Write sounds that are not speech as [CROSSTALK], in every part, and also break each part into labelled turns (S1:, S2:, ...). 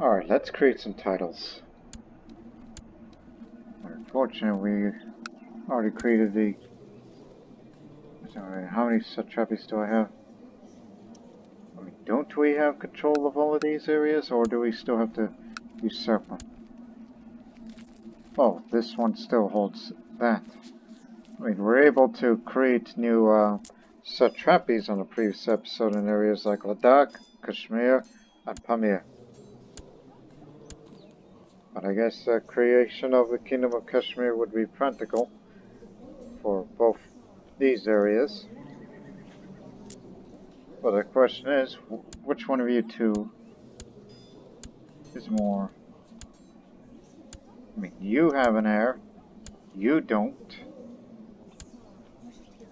S1: Alright, let's create some titles. Unfortunately, we already created the... Sorry, how many satrapies do I have? I mean, don't we have control of all of these areas, or do we still have to usurp them? Oh, this one still holds that. I mean, we're able to create new uh, satrapies on the previous episode in areas like Ladakh, Kashmir, and Pamir. But I guess the creation of the Kingdom of Kashmir would be practical for both these areas. But the question is, which one of you two is more... I mean, you have an heir, you don't.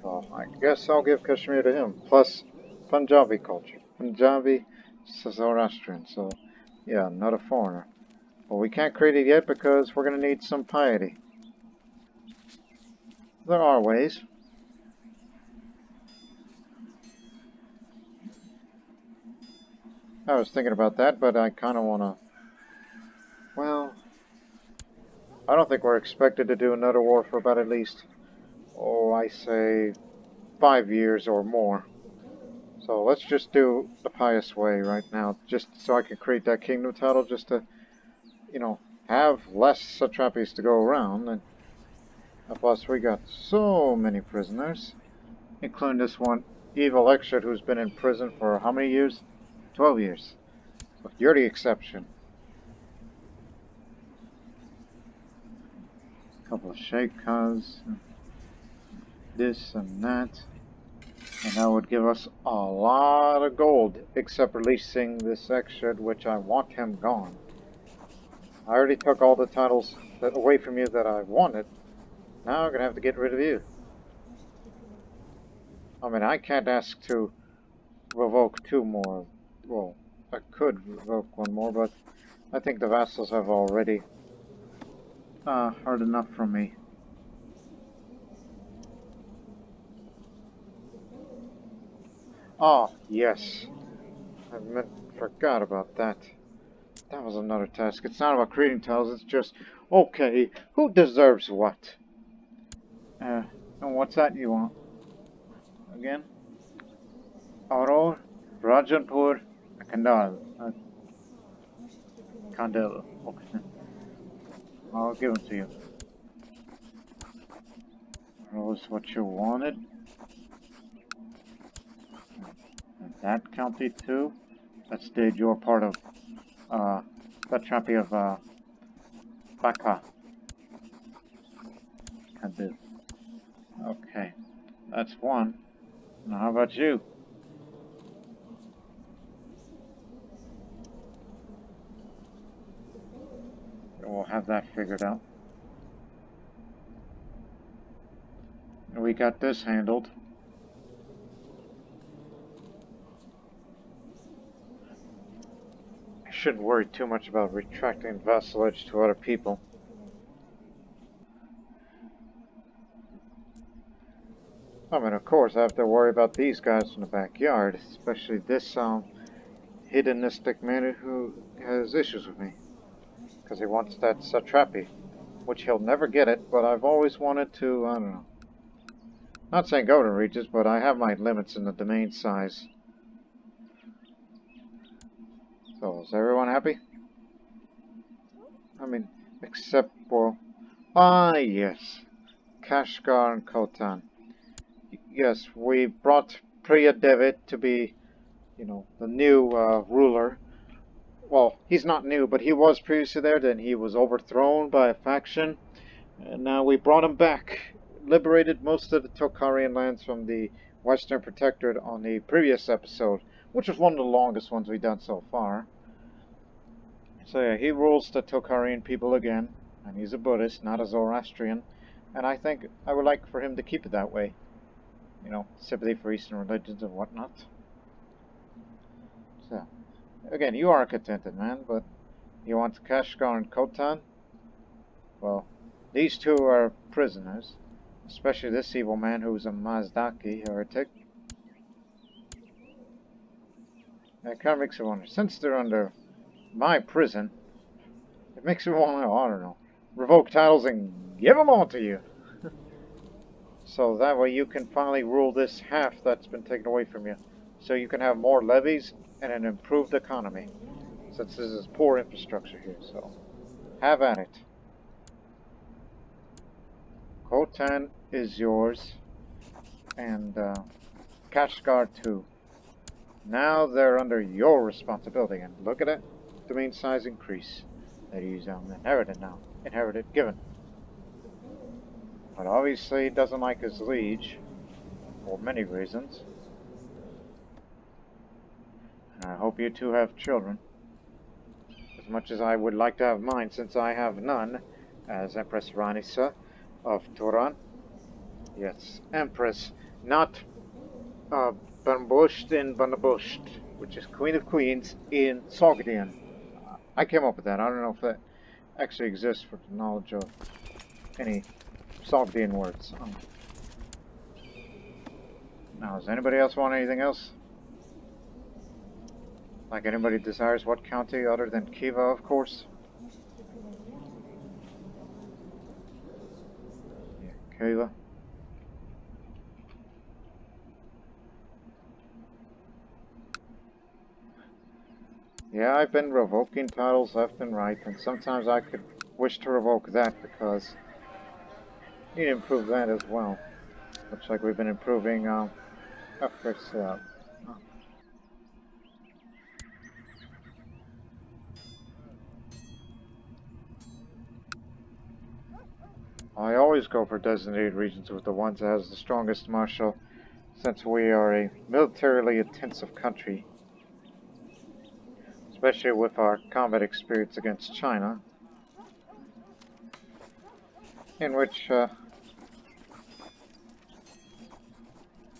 S1: Well, I guess I'll give Kashmir to him. Plus, Punjabi culture. Punjabi Zoroastrian, so yeah, not a foreigner. Well, we can't create it yet because we're going to need some piety. There are ways. I was thinking about that, but I kind of want to... Well... I don't think we're expected to do another war for about at least... Oh, I say... Five years or more. So let's just do the pious way right now, just so I can create that kingdom title, just to you know, have less satrapies to go around. And plus, we got so many prisoners, including this one evil Exert who's been in prison for how many years? 12 years. So you're the exception. A couple of sheikhs, this and that. And that would give us a lot of gold, except releasing this Exert, which I want him gone. I already took all the titles that, away from you that I wanted. Now I'm going to have to get rid of you. I mean, I can't ask to revoke two more. Well, I could revoke one more, but I think the vassals have already uh, heard enough from me. Oh, yes. I forgot about that. That was another task. It's not about creating tiles, it's just, okay, who deserves what? Uh, and what's that you want? Again? Auror, Rajanpur, Kandal. Uh, Kandal. Okay. I'll give them to you. Rose, what you wanted. That county too. That's did your part of uh, satrapy of uh, Baka. Can do. Okay, that's one. Now how about you? We'll have that figured out. We got this handled. Shouldn't worry too much about retracting vassalage to other people. I mean, of course, I have to worry about these guys in the backyard, especially this um, hedonistic man who has issues with me. Because he wants that satrapy, which he'll never get it, but I've always wanted to, I don't know. Not saying go to Regis, but I have my limits in the domain size. So, is everyone happy? I mean, except for... Ah, yes. Kashgar and Khotan. Yes, we brought Priya Devitt to be, you know, the new uh, ruler. Well, he's not new, but he was previously there. Then he was overthrown by a faction. And now we brought him back. Liberated most of the Tokharian lands from the Western Protectorate on the previous episode which was one of the longest ones we've done so far. So yeah, he rules the Tokharian people again, and he's a Buddhist, not a Zoroastrian, and I think I would like for him to keep it that way. You know, sympathy for Eastern religions and whatnot. So, again, you are a contented man, but you want Kashgar and Khotan? Well, these two are prisoners, especially this evil man who's a Mazdaki heretic. That kind of makes me wonder, since they're under my prison. It makes me want to, I don't know, revoke titles and give them all to you. [LAUGHS] so that way you can finally rule this half that's been taken away from you. So you can have more levies and an improved economy. Since this is poor infrastructure here, so have at it. Khotan is yours, and uh, Kashgar too. Now they're under your responsibility, and look at it, domain size increase. That um, inherited now. Inherited, given. But obviously doesn't like his liege, for many reasons. And I hope you two have children. As much as I would like to have mine, since I have none, as Empress Ranisa of Turan. Yes, Empress, not uh, Banbusht in Banabusht, which is Queen of Queens in Sogdian. I came up with that. I don't know if that actually exists for the knowledge of any Sogdian words. Um, now, does anybody else want anything else? Like anybody desires what county other than Kiva, of course? Yeah, Kiva. Yeah, I've been revoking titles left and right, and sometimes I could wish to revoke that because need to improve that as well. Looks like we've been improving um, efforts. Uh, I always go for designated regions with the ones that has the strongest martial, since we are a militarily intensive country especially with our combat experience against China, in which, uh,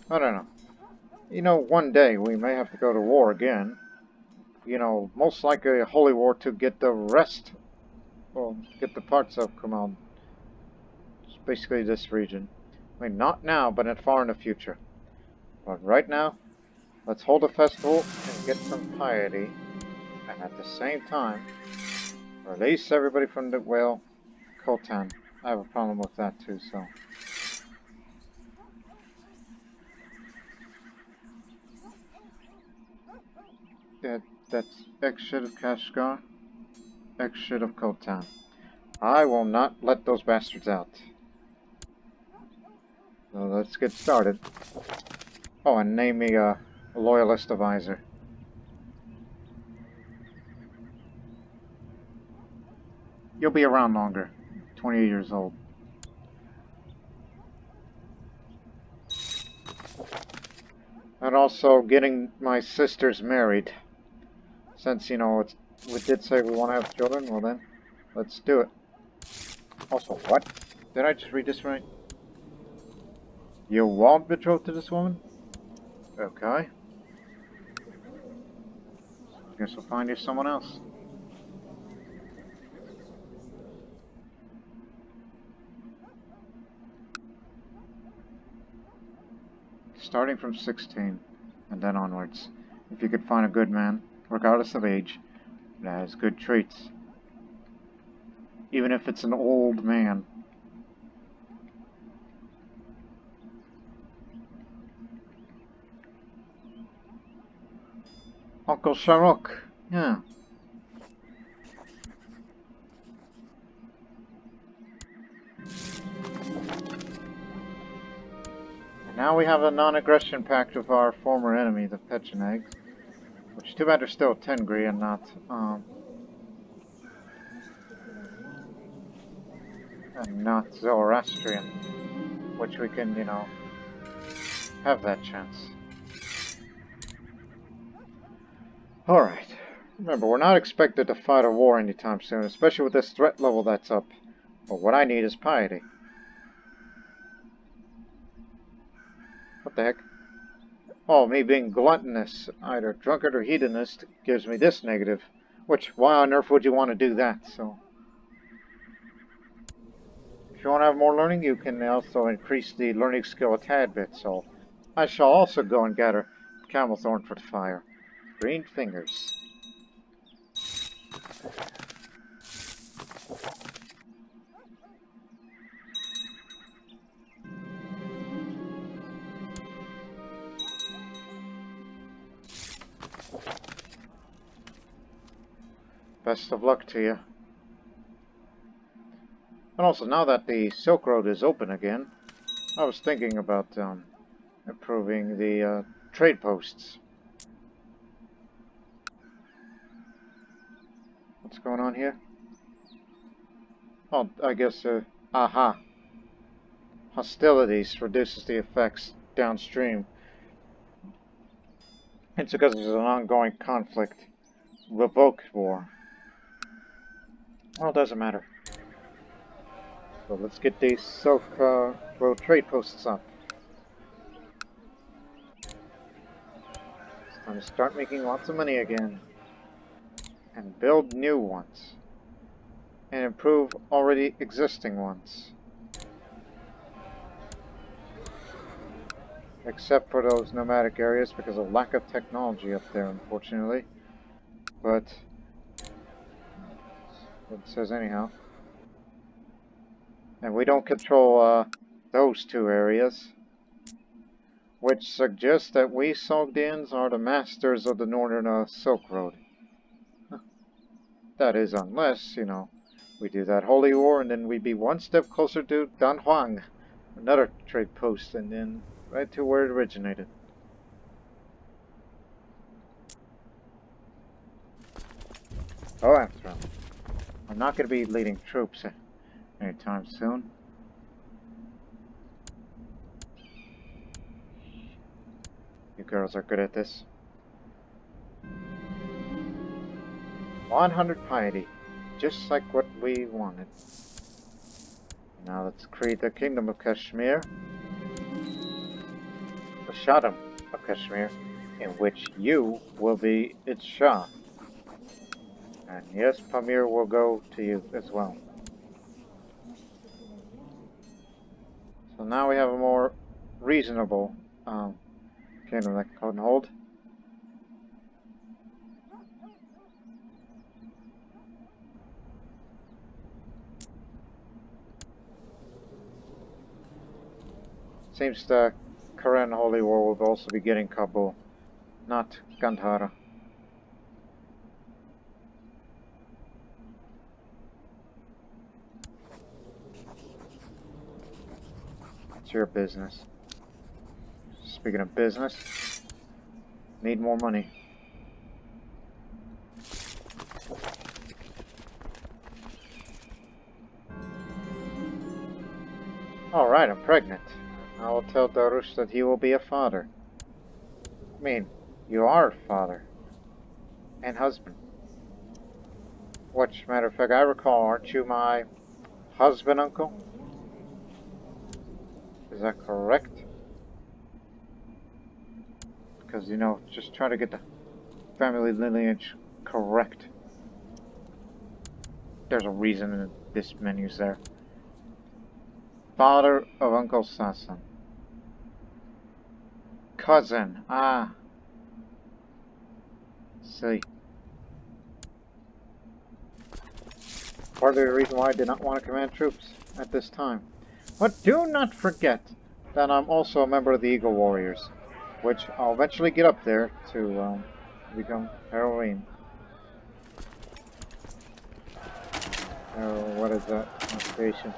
S1: I don't know, you know, one day we may have to go to war again, you know, most likely a holy war to get the rest, well, get the parts of Command, it's basically this region. I mean, not now, but in far in the future. But right now, let's hold a festival and get some piety and at the same time release everybody from the well Khotan. I have a problem with that too, so. Yeah, that's shit of Kashgar, shit of Khotan. I will not let those bastards out. So let's get started. Oh, and name me a loyalist advisor. You'll be around longer. 28 years old. And also getting my sisters married. Since, you know, we did say we want to have children, well then, let's do it. Also, what? Did I just read this right? You want betrothed to this woman? Okay. Guess we'll find you someone else. Starting from 16 and then onwards. If you could find a good man, regardless of age, that has good traits. Even if it's an old man. Uncle Sharok, yeah. Now we have a non-aggression pact with our former enemy, the Pechenegs. Which, too bad they're still Tengri and not, um... And not Zoroastrian. Which we can, you know, have that chance. Alright. Remember, we're not expected to fight a war anytime soon, especially with this threat level that's up. But what I need is piety. What the heck? Oh, me being gluttonous, either drunkard or hedonist, gives me this negative. Which, why on earth would you want to do that? So, if you want to have more learning, you can also increase the learning skill a tad bit. So, I shall also go and gather camel thorn for the fire. Green fingers. Best of luck to you. And also, now that the Silk Road is open again, I was thinking about um, improving the uh, trade posts. What's going on here? Oh, I guess, uh, aha. Hostilities reduces the effects downstream. It's because there's an ongoing conflict. Revoke war. Well, it doesn't matter. So let's get these Silk uh, Road trade posts up. It's time to start making lots of money again. And build new ones. And improve already existing ones. Except for those nomadic areas because of lack of technology up there, unfortunately. But it says anyhow. And we don't control uh, those two areas. Which suggests that we Sogdians are the masters of the Northern uh, Silk Road. That is, unless, you know, we do that holy war and then we'd be one step closer to Dunhuang, another trade post, and then right to where it originated. Oh, after. I'm not going to be leading troops anytime soon. You girls are good at this. 100 piety, just like what we wanted. Now let's create the Kingdom of Kashmir. The Shahdom of Kashmir, in which you will be its Shah. And yes, Pamir will go to you as well. So now we have a more reasonable um, kingdom that can hold. Seems the Karen Holy War will also be getting Kabul, not Gandhara. Your business. Speaking of business, need more money. Alright, I'm pregnant. I will tell Darush that he will be a father. I mean, you are a father. And husband. Which, matter of fact, I recall, aren't you my husband, uncle? Is that correct? Because, you know, just try to get the family lineage correct. There's a reason this menu's there. Father of Uncle Sasan. Cousin. Ah. See. Part of the reason why I did not want to command troops at this time. But do not forget that I'm also a member of the Eagle Warriors, which I'll eventually get up there to um, become heroine. Oh, what is that? Station.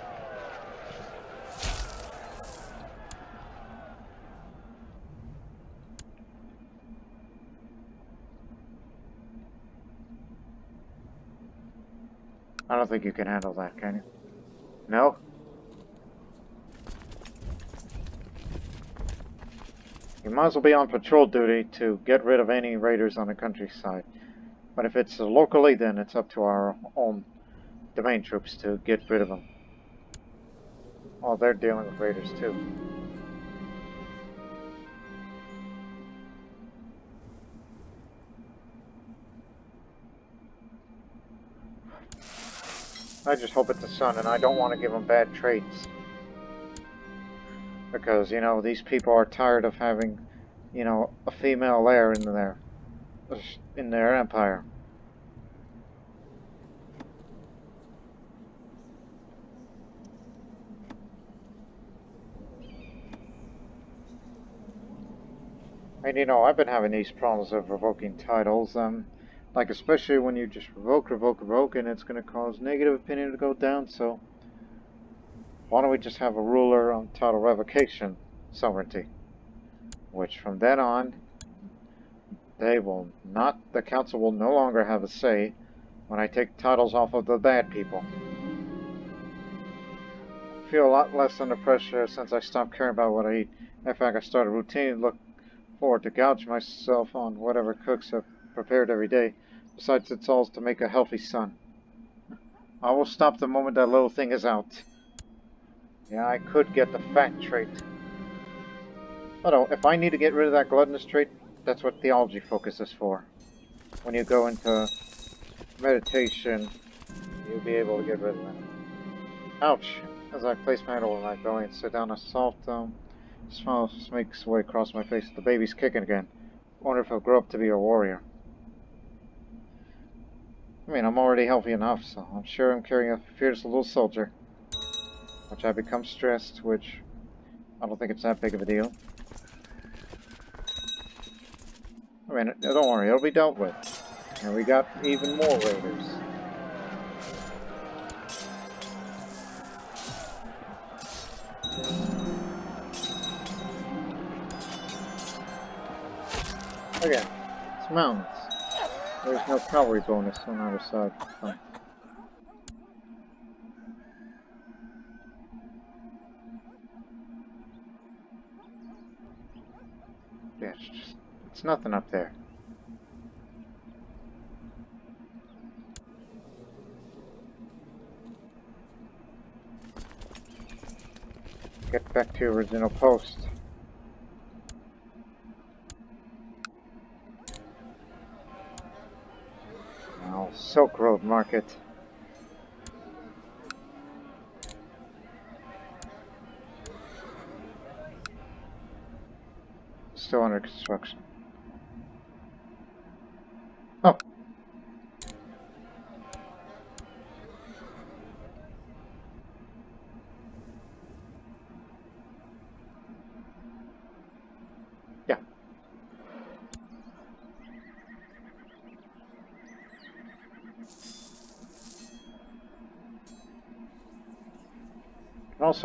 S1: I don't think you can handle that, can you? No? You might as well be on patrol duty to get rid of any raiders on the countryside. But if it's locally, then it's up to our own domain troops to get rid of them. Oh, they're dealing with raiders too. I just hope it's a sun, and I don't want to give them bad traits because you know these people are tired of having, you know, a female layer in their in their empire. And you know, I've been having these problems of revoking titles. Um, like especially when you just revoke, revoke, revoke, and it's going to cause negative opinion to go down. So why don't we just have a ruler on title revocation sovereignty? Which from then on, they will not, the council will no longer have a say when I take titles off of the bad people. I feel a lot less under pressure since I stopped caring about what I eat. In fact, I started routine look forward to gouge myself on whatever cooks have prepared every day. Besides, it's all to make a healthy son. I will stop the moment that little thing is out. Yeah, I could get the fat trait. But oh, if I need to get rid of that gluttonous trait, that's what theology focus is for. When you go into meditation, you'll be able to get rid of that. Ouch! As I place my hand over my belly and sit down, a soft um, smile makes its way across my face. The baby's kicking again. Wonder if he'll grow up to be a warrior. I mean, I'm already healthy enough, so I'm sure I'm carrying a fierce little soldier. Which I become stressed, which I don't think it's that big of a deal. I mean, don't worry, it'll be dealt with. And we got even more raiders. Okay, it's mountains. There's no cavalry bonus on either side. Nothing up there. Get back to original post. Now, Silk Road Market. Still under construction.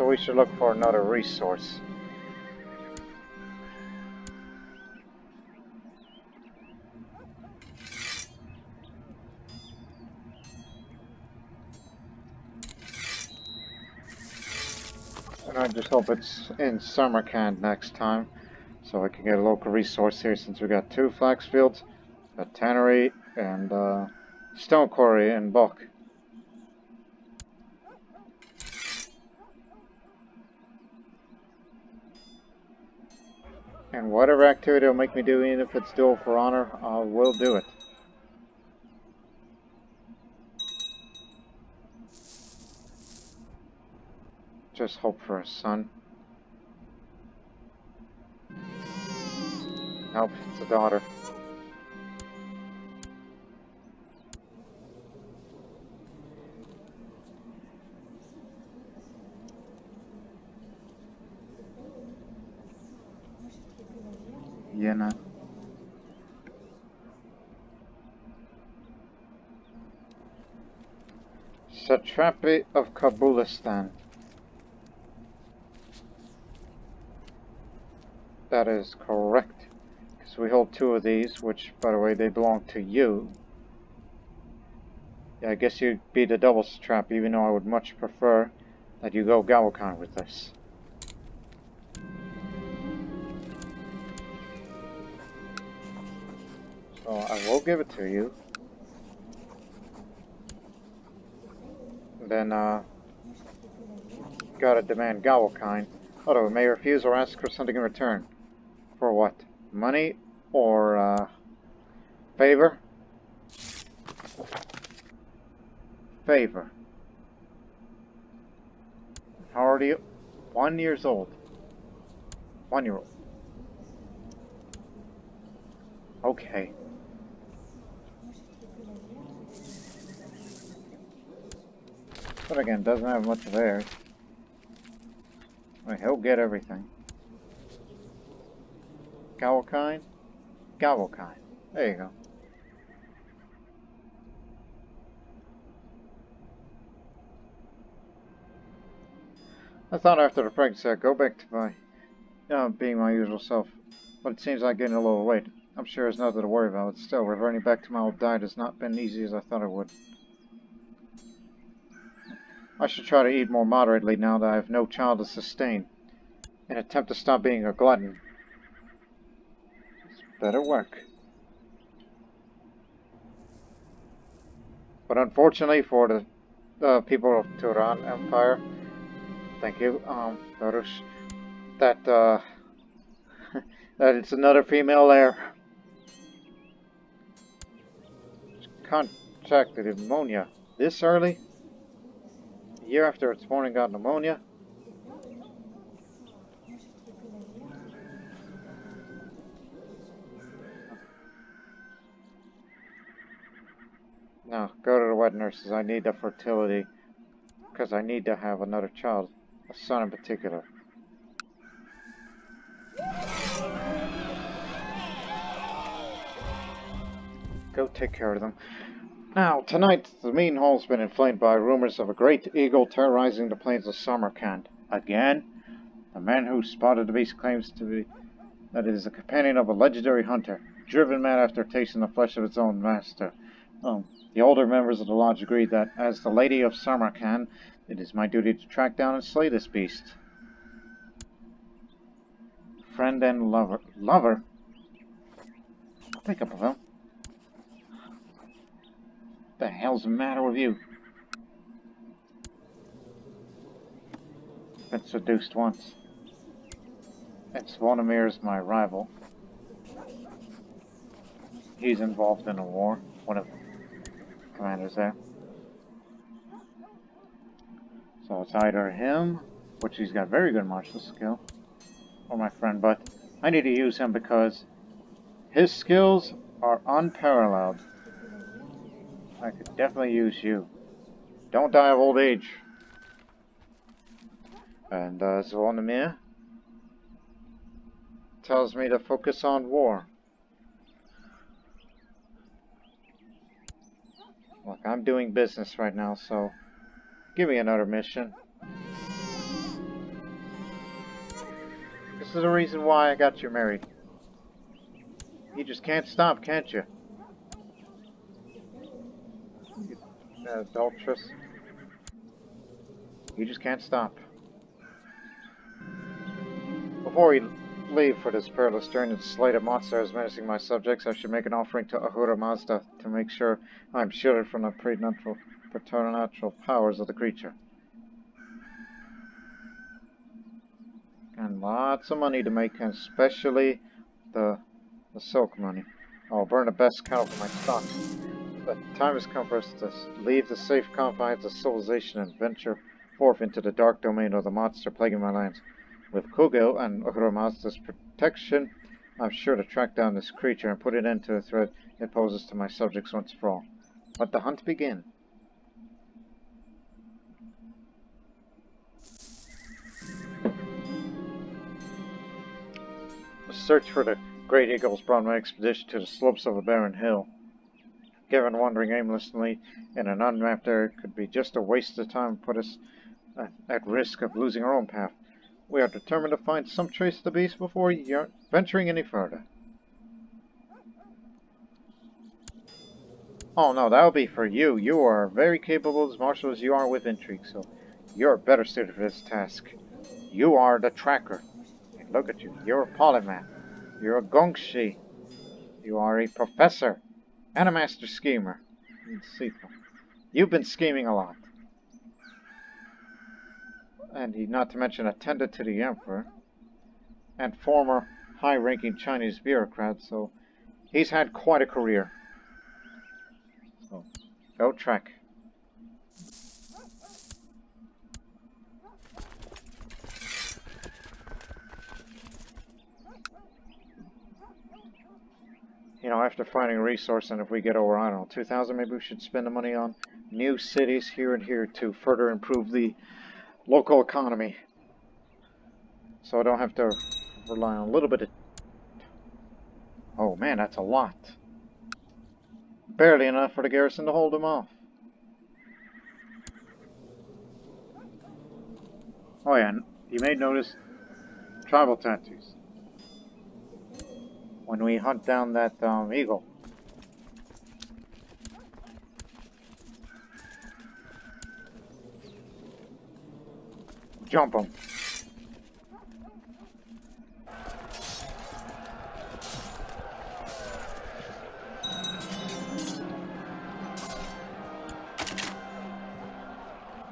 S1: Also, we should look for another resource. And I just hope it's in Samarkand next time, so I can get a local resource here since we got two flax fields, a tannery, and uh, stone quarry in Balkh. Whatever activity will make me do, even if it's duel for honor, I will do it. Just hope for a son. Nope, it's a daughter. Satrapy of Kabulistan. That is correct. Because we hold two of these, which, by the way, they belong to you. Yeah, I guess you'd be the double strap, even though I would much prefer that you go Galwakan with this. So I will give it to you. Then, uh, gotta demand Galwakine. Although it may refuse or ask for something in return. For what? Money or, uh, favor? Favor. How old are you? One years old. One year old. Okay. But again, doesn't have much of theirs. Mean, he'll get everything. Galakine? Gavelkind. There you go. I thought after the pregnancy I'd go back to my, uh, being my usual self, but it seems like getting a little weight. I'm sure there's nothing to worry about, but still, reverting back to my old diet has not been easy as I thought it would. I should try to eat more moderately now that I have no child to sustain, and attempt to stop being a glutton. It's better work. But unfortunately for the uh, people of Turan Empire, Thank you, um. That, uh, [LAUGHS] that it's another female heir. Contracted pneumonia this early? Year after its morning got pneumonia? No, go to the wet nurses. I need the fertility. Because I need to have another child a son in particular. Go take care of them. Now, tonight, the mean hall's been inflamed by rumors of a great eagle terrorizing the plains of Samarkand. Again? The man who spotted the beast claims to be that it is a companion of a legendary hunter, driven mad after tasting the flesh of its own master. Oh, the older members of the lodge agreed that, as the Lady of Samarkand, it is my duty to track down and slay this beast. Friend and lover. Lover? Think up of him. What the hell's the matter with you? Been seduced once. And Zvonimir is my rival. He's involved in a war. One of the commanders there. So it's either him, which he's got very good martial skill, or my friend, but I need to use him because his skills are unparalleled. I could definitely use you. Don't die of old age. And uh, tells me to focus on war. Look, I'm doing business right now, so Give me another mission. This is the reason why I got you married. You just can't stop, can't you? you adulteress. You just can't stop. Before we leave for this perilous journey to slay the monster as menacing my subjects, I should make an offering to Ahura Mazda to make sure I'm shielded from the preternatural preternatural powers of the creature. And lots of money to make, and especially the, the silk money. I'll burn the best cow for my stock. But time has come for us to leave the safe confines of civilization and venture forth into the dark domain of the monster plaguing my lands. With Kugel and Mazda's protection, I'm sure to track down this creature and put an end to the threat it poses to my subjects once for all. Let the hunt begin. The search for the great eagles brought my expedition to the slopes of a barren hill. Given wandering aimlessly in an unmapped area could be just a waste of time and put us at risk of losing our own path. We are determined to find some trace of the beast before uh, venturing any further. Oh no, that'll be for you. You are very capable as martial as you are with intrigue, so you're better suited for this task. You are the tracker. Look at you. You're a polymath. You're a gongshi. You are a professor and a master schemer. You've been scheming a lot. And he, not to mention, attended to the emperor and former high-ranking Chinese bureaucrat, so he's had quite a career. So, go track. You know, after finding a resource, and if we get over, I don't know, 2,000, maybe we should spend the money on new cities here and here to further improve the local economy. So I don't have to rely on a little bit of Oh man, that's a lot. Barely enough for the garrison to hold them off. Oh yeah, you may notice tribal tattoos. When we hunt down that um, eagle. Jump them.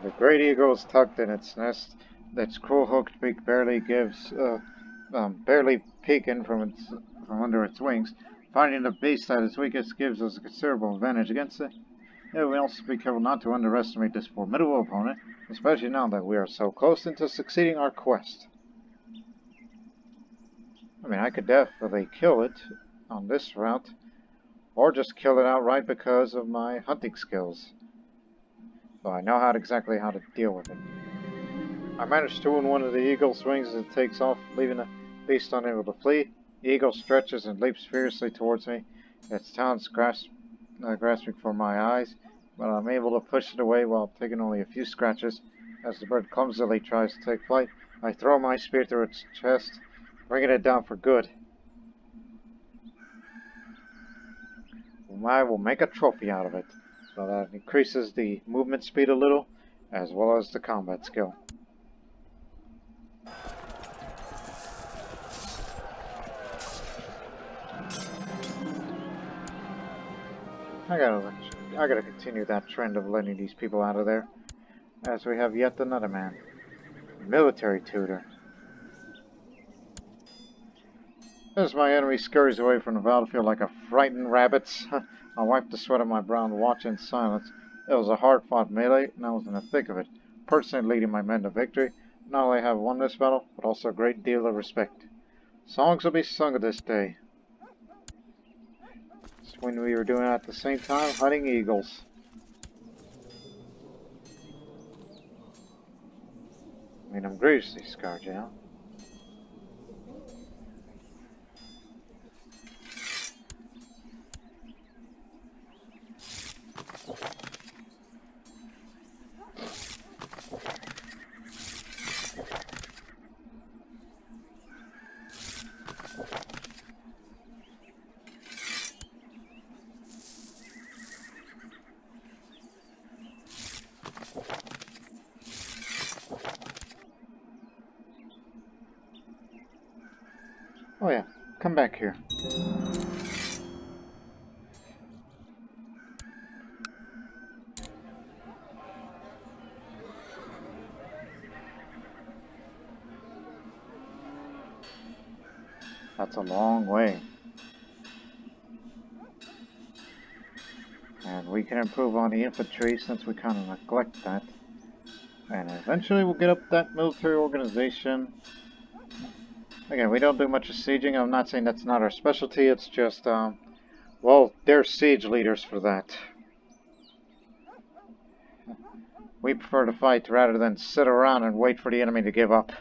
S1: The great eagle is tucked in its nest. Its cruel-hooked beak barely gives, uh, um, barely peeking from its from under its wings. Finding the beast at its weakest gives us a considerable advantage against it. We also be careful not to underestimate this formidable opponent, especially now that we are so close into succeeding our quest. I mean, I could definitely kill it on this route, or just kill it outright because of my hunting skills. So I know how to, exactly how to deal with it. I managed to wound one of the eagle's wings as it takes off, leaving the beast unable to flee. The eagle stretches and leaps fiercely towards me, its talons grasp, uh, grasping for my eyes, but I'm able to push it away while taking only a few scratches. As the bird clumsily tries to take flight, I throw my spear through its chest, bringing it down for good. I will make a trophy out of it. So that increases the movement speed a little, as well as the combat skill. I gotta, I gotta continue that trend of letting these people out of there, as we have yet another man. Military tutor. As my enemy scurries away from the battlefield like a frightened rabbit, [LAUGHS] I wiped the sweat on my brow and watched in silence. It was a hard-fought melee, and I was in the thick of it, personally leading my men to victory. Not only have I won this battle, but also a great deal of respect. Songs will be sung of this day. It's when we were doing it at the same time, hunting eagles. I mean, I'm grievously scarred, you know? Can improve on the infantry since we kind of neglect that. And eventually we'll get up that military organization. Again, we don't do much of sieging. I'm not saying that's not our specialty. It's just, um, well, they're siege leaders for that. We prefer to fight rather than sit around and wait for the enemy to give up.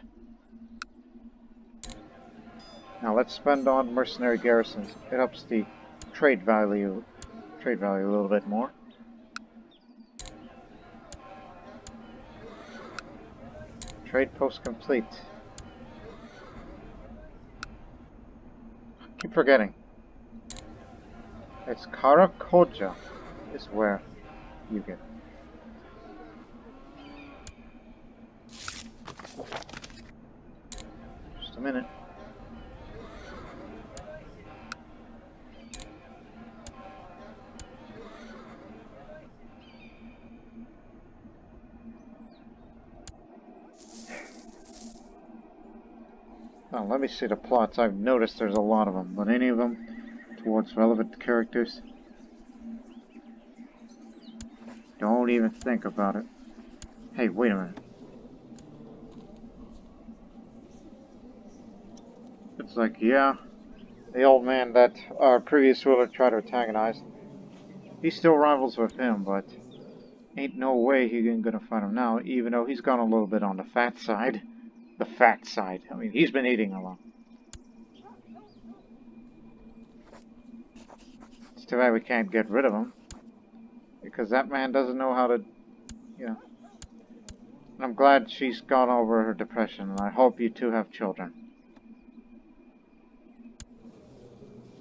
S1: Now let's spend on mercenary garrisons. It helps the trade value trade value a little bit more. Trade post complete. keep forgetting. It's Karakoja is where you get. Just a minute. Now, let me see the plots. I've noticed there's a lot of them, but any of them towards relevant characters? Don't even think about it. Hey, wait a minute. It's like, yeah, the old man that our previous ruler tried to antagonize, he still rivals with him, but ain't no way he ain't gonna fight him now, even though he's gone a little bit on the fat side the fat side. I mean, he's been eating a lot. It's too bad we can't get rid of him. Because that man doesn't know how to, you know. I'm glad she's gone over her depression, and I hope you two have children.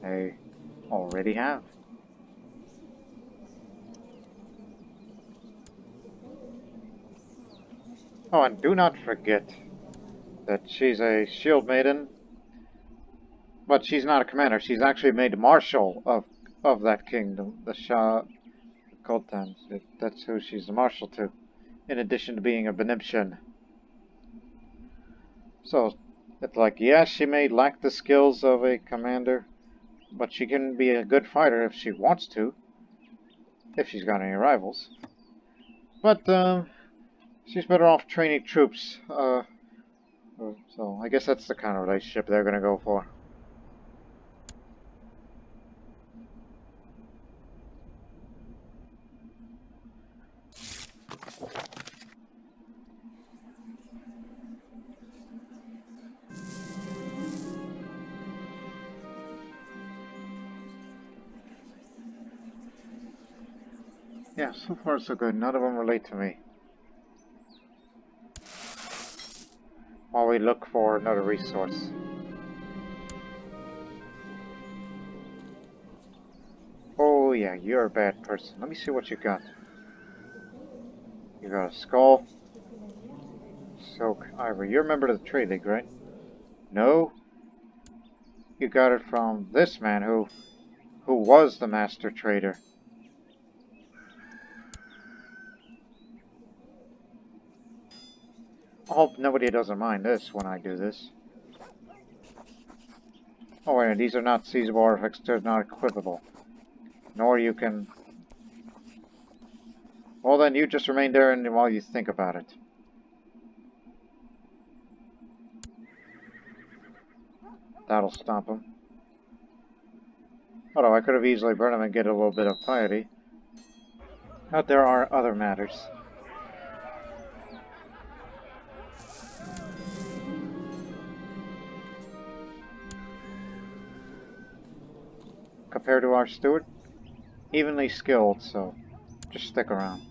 S1: They already have. Oh, and do not forget that she's a shield maiden, but she's not a commander. She's actually made marshal of of that kingdom, the Shah Khotans. That's who she's the marshal to, in addition to being a Benimshian. So, it's like, yeah, she may lack the skills of a commander, but she can be a good fighter if she wants to, if she's got any rivals. But, um, she's better off training troops. Uh, so I guess that's the kind of relationship they're going to go for. Yeah, so far so good. None of them relate to me. While we look for another resource. Oh yeah, you're a bad person. Let me see what you got. You got a skull. Soak ivory. You're a member of the Trade League, right? No? You got it from this man who who was the master trader. I hope nobody doesn't mind this when I do this. Oh wait, these are not seizable artifacts, they're not equipable. Nor you can... Well then, you just remain there and while you think about it. That'll stop him. Although I could have easily burned him and get a little bit of piety. But there are other matters. Compared to our steward. Evenly skilled, so just stick around.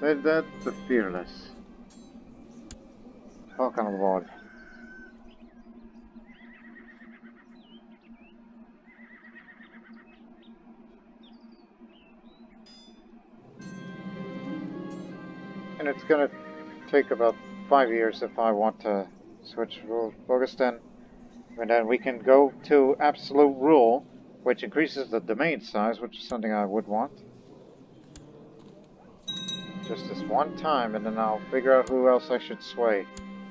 S1: With that, the fearless. Welcome aboard. And it's gonna take about five years if I want to switch to Bogistan and then we can go to absolute rule, which increases the domain size, which is something I would want. Just this one time, and then I'll figure out who else I should sway.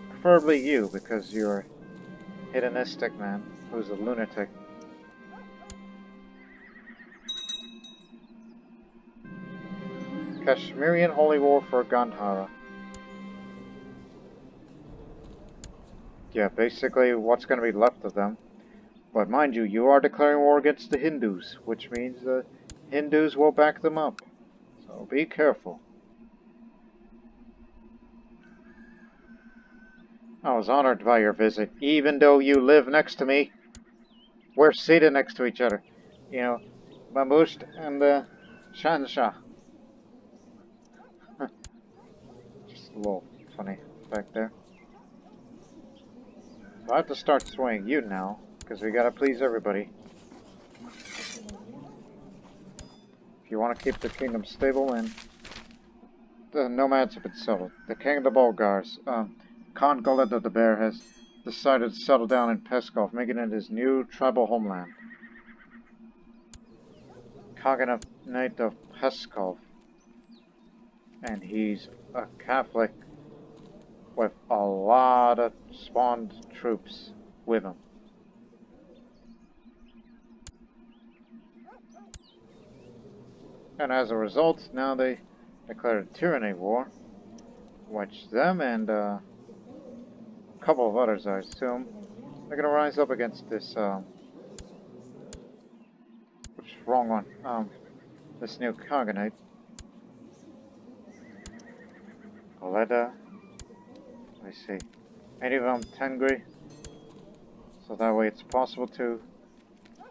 S1: Preferably you, because you're hedonistic man, who's a lunatic. Kashmirian Holy War for Gandhara. Yeah, basically what's going to be left of them. But mind you, you are declaring war against the Hindus, which means the Hindus will back them up. So be careful. I was honored by your visit, even though you live next to me. We're seated next to each other. You know, Mahmud and uh, Shansha. [LAUGHS] Just a little funny back there. I have to start swaying you now, because we gotta please everybody. If you want to keep the kingdom stable and the nomads have been settled. The king of the Bulgars, um, Khan Goleda the Bear, has decided to settle down in Peskov, making it his new tribal homeland. Khaganate of Peskov. And he's a Catholic with a lot of spawned troops with him. And as a result, now they declared a tyranny war, which them and uh, a couple of others, I assume, they're going to rise up against this, which wrong one, um, this new Khaganate. Goleda I see. Of them Tengri. So that way it's possible to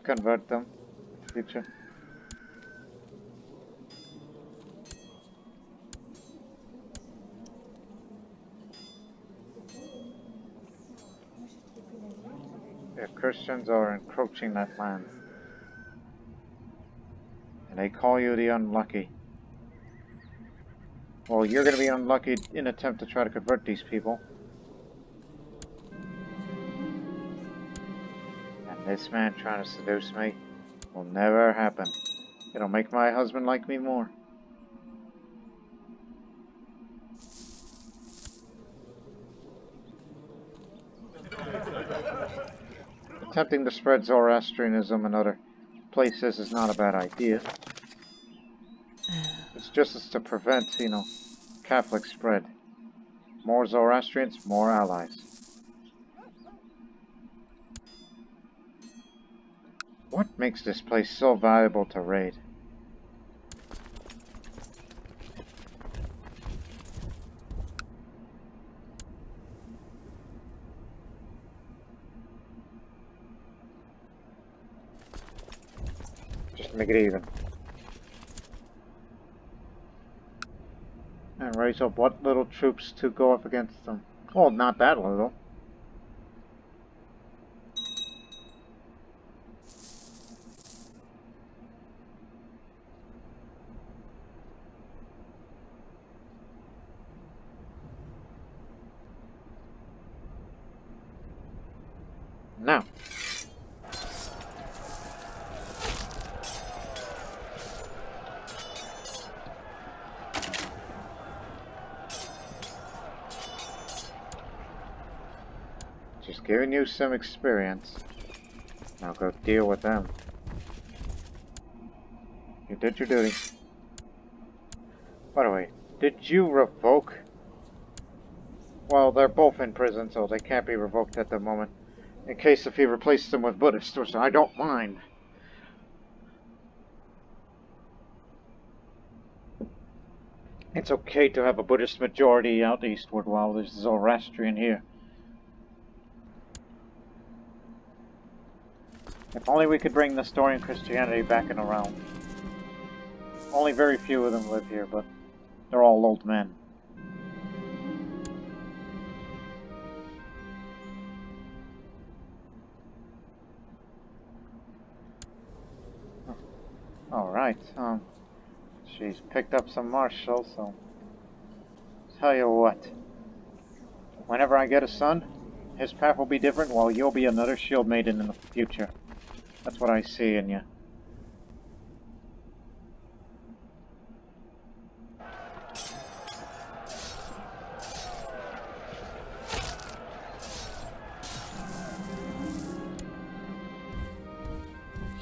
S1: convert them in the future. Yeah, Christians are encroaching that land. And they call you the unlucky. Well, you're going to be unlucky in attempt to try to convert these people. This man trying to seduce me will never happen. It'll make my husband like me more. Attempting to spread Zoroastrianism in other places is not a bad idea. It's just as to prevent, you know, Catholic spread. More Zoroastrians, more allies. What makes this place so valuable to raid? Just make it even. And raise up what little troops to go up against them. Well, not that little. Now. Just giving you some experience. Now go deal with them. You did your duty. By the way, did you revoke? Well, they're both in prison, so they can't be revoked at the moment. In case if he replaced them with Buddhists, which I don't mind. It's okay to have a Buddhist majority out eastward while there's Zoroastrian here. If only we could bring the story Nestorian Christianity back in realm. Only very few of them live here, but they're all old men. Alright, um, she's picked up some marshals, so tell you what. Whenever I get a son, his path will be different while you'll be another shield maiden in the future. That's what I see in you.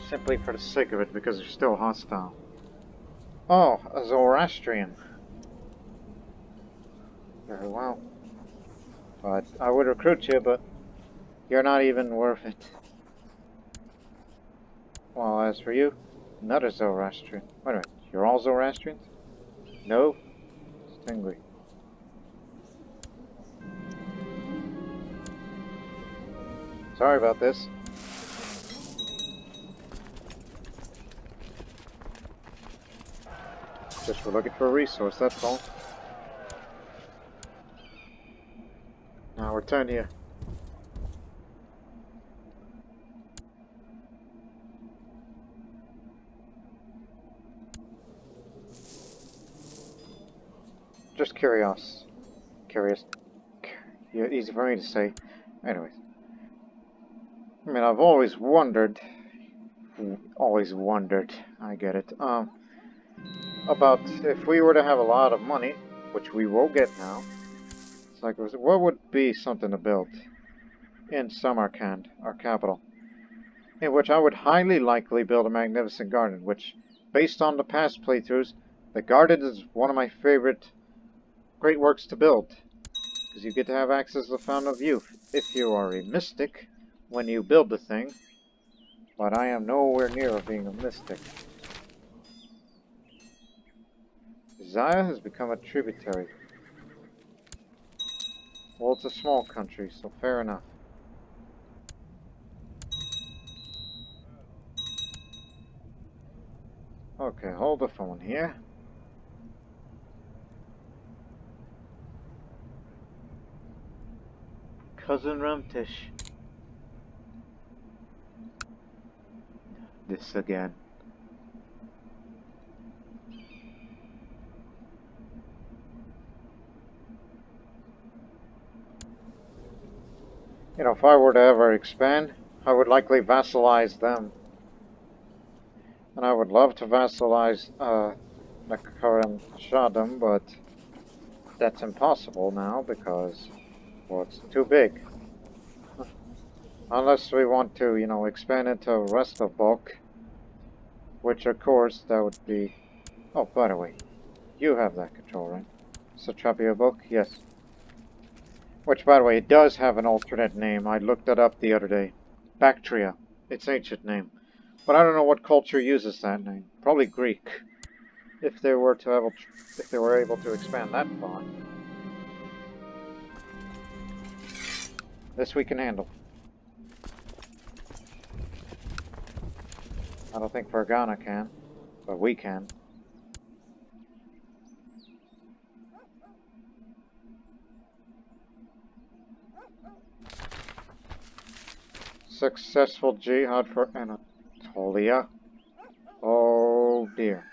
S1: Simply for the sake of it, because they're still hostile. Oh, a Zoroastrian. Very well. But I would recruit you, but you're not even worth it. Well, as for you, another Zoroastrian. Wait a minute, you're all Zoroastrians? No? Stingly. Sorry about this. Just we're looking for a resource, that's all. Now return here. Just curious. Curious. Yeah, easy for me to say. Anyways. I mean, I've always wondered. Always wondered. I get it. Um about if we were to have a lot of money, which we will get now, it's like, what would be something to build in Samarkand, our capital? In which I would highly likely build a magnificent garden, which, based on the past playthroughs, the garden is one of my favorite great works to build. Because you get to have access to the Fountain of Youth, if you are a mystic, when you build the thing. But I am nowhere near being a mystic. Zaya has become a tributary. Well, it's a small country, so fair enough. Okay, hold the phone here. Cousin Rumtish. This again. You know, if I were to ever expand, I would likely vassalize them. And I would love to vassalize uh, the current Shadam, but that's impossible now because, well, it's too big. Unless we want to, you know, expand into the rest of Balkh, which of course that would be... Oh, by the way, you have that control, right? Satrapia book? Yes. Which, by the way, it does have an alternate name. I looked it up the other day. Bactria. Its ancient name. But I don't know what culture uses that name. Probably Greek. If they were to able, if they were able to expand that far. This we can handle. I don't think Fergana can, but we can. Successful jihad for Anatolia. Oh dear.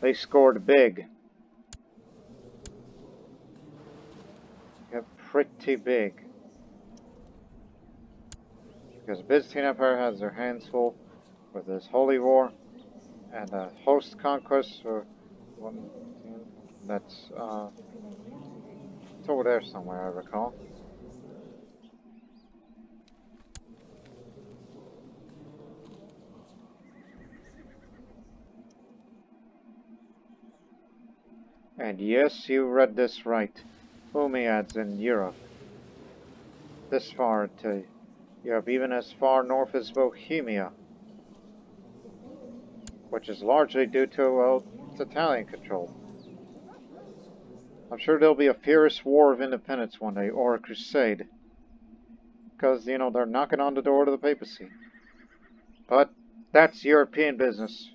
S1: They scored big. Yeah, pretty big. Because the Byzantine Empire has their hands full with this holy war and a host conquest for one that's uh, it's over there somewhere I recall. And yes, you read this right. Umayyads in Europe. This far to Europe, even as far north as Bohemia. Which is largely due to, well, it's Italian control. I'm sure there'll be a fierce war of independence one day, or a crusade. Because, you know, they're knocking on the door to the papacy. But that's European business.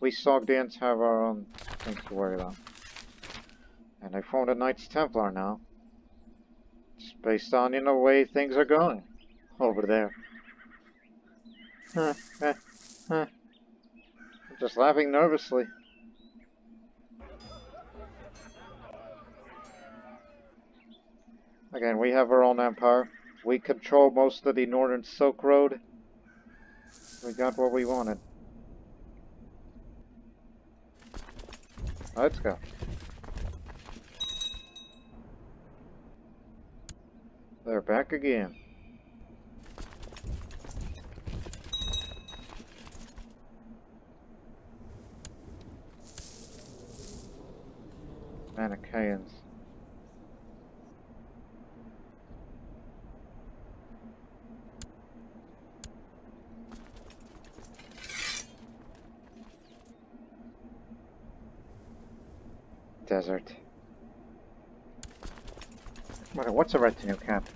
S1: We Sogdians have our own things to worry about. And I formed a Knights Templar now. It's based on, you know, the way things are going Oh, over there. Huh, huh, huh. I'm just laughing nervously. Again, we have our own empire. We control most of the northern Silk Road. We got what we wanted. Let's go. They're back again. Manichaeans. Desert. What's a retinue cap?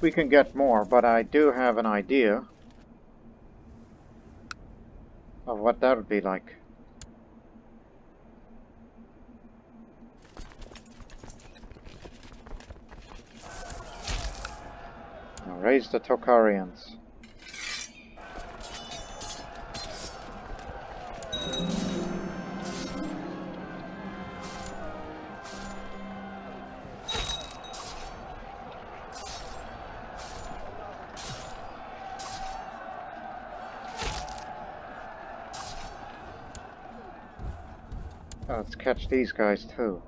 S1: We can get more, but I do have an idea of what that would be like. Now raise the Tokharians. let's catch these guys too.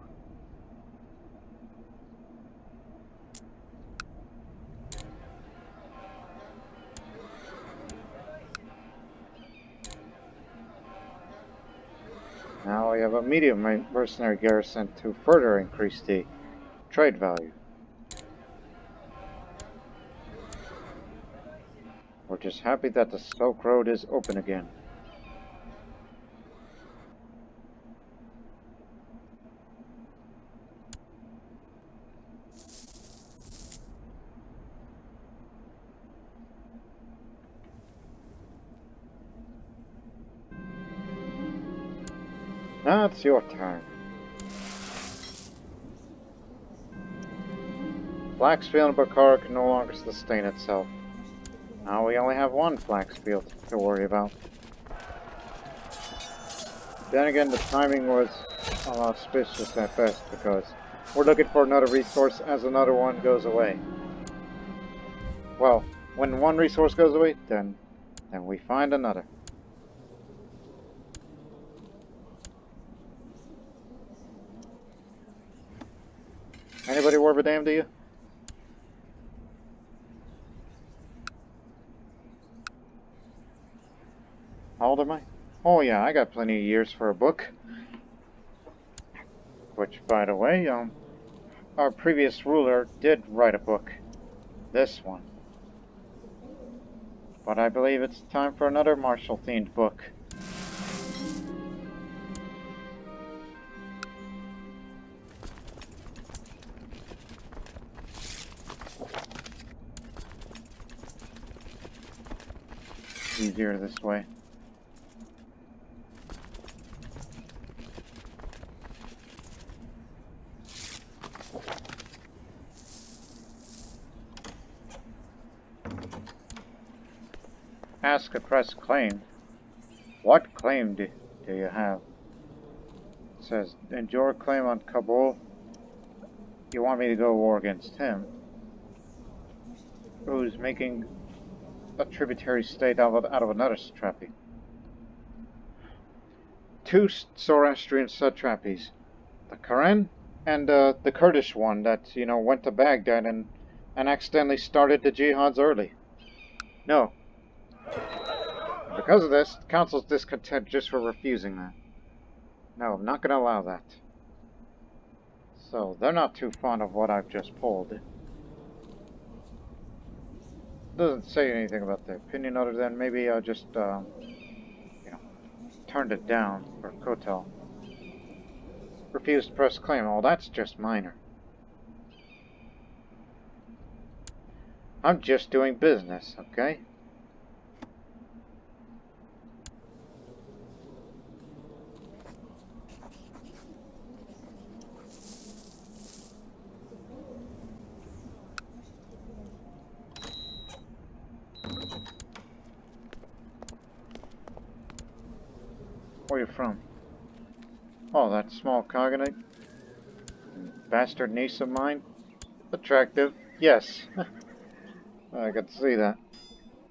S1: Medium mercenary garrison to further increase the trade value. We're just happy that the Silk Road is open again. It's your turn. Flax field in Bukhara can no longer sustain itself. Now we only have one flax field to worry about. Then again, the timing was auspicious at best because we're looking for another resource as another one goes away. Well, when one resource goes away, then, then we find another. Worth a damn to you? How old am I? Oh yeah, I got plenty of years for a book. Which, by the way, um, our previous ruler did write a book. This one. But I believe it's time for another martial-themed book. Easier this way. Ask a press claim. What claim do, do you have? It says, your claim on Kabul? You want me to go war against him? Who's making a tributary state out of, out of another satrapy? Two Zoroastrian satrapies. The Karen and uh, the Kurdish one that, you know, went to Baghdad and, and accidentally started the jihads early. No, because of this, the Council's discontent just for refusing that. No, I'm not going to allow that. So, they're not too fond of what I've just pulled. Doesn't say anything about their opinion other than maybe I just, uh, you know, turned it down for Kotal. Refused to press claim. Oh, that's just minor. I'm just doing business, okay? You from? Oh, that small khaganate? Bastard niece of mine? Attractive. Yes. [LAUGHS] I could see that.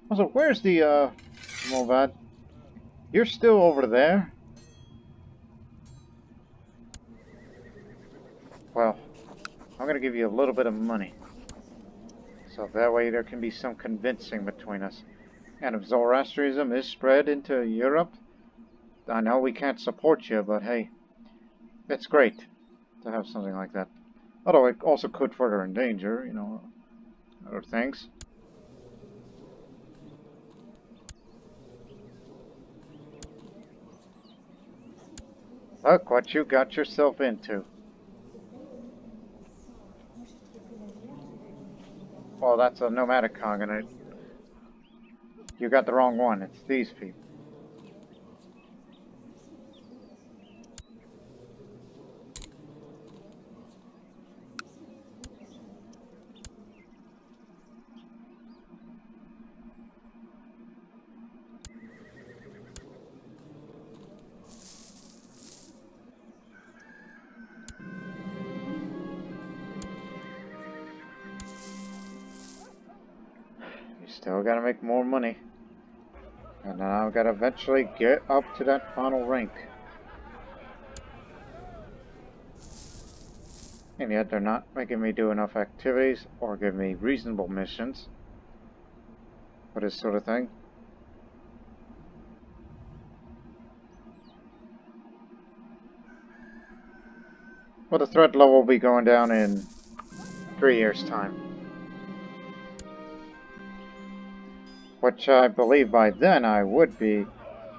S1: Also, where's the, uh, Mobad? You're still over there? Well, I'm gonna give you a little bit of money. So that way there can be some convincing between us. And if Zoroastrianism is spread into Europe, I know we can't support you, but hey, it's great to have something like that. Although it also could further endanger, you know, other things. Look what you got yourself into. Well, that's a nomadic khaganate. You got the wrong one. It's these people. Still gotta make more money. And then I've gotta eventually get up to that final rank. And yet they're not making me do enough activities or give me reasonable missions for this sort of thing. Well, the threat level will be going down in three years' time. Which I believe by then I would be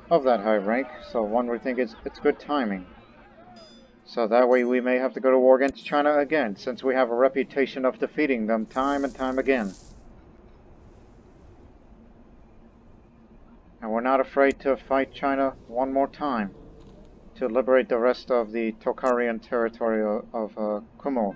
S1: of that high rank, so one would think it's, it's good timing. So that way we may have to go to war against China again, since we have a reputation of defeating them time and time again. And we're not afraid to fight China one more time. to liberate the rest of the Tokharian territory of, uh, Kumo.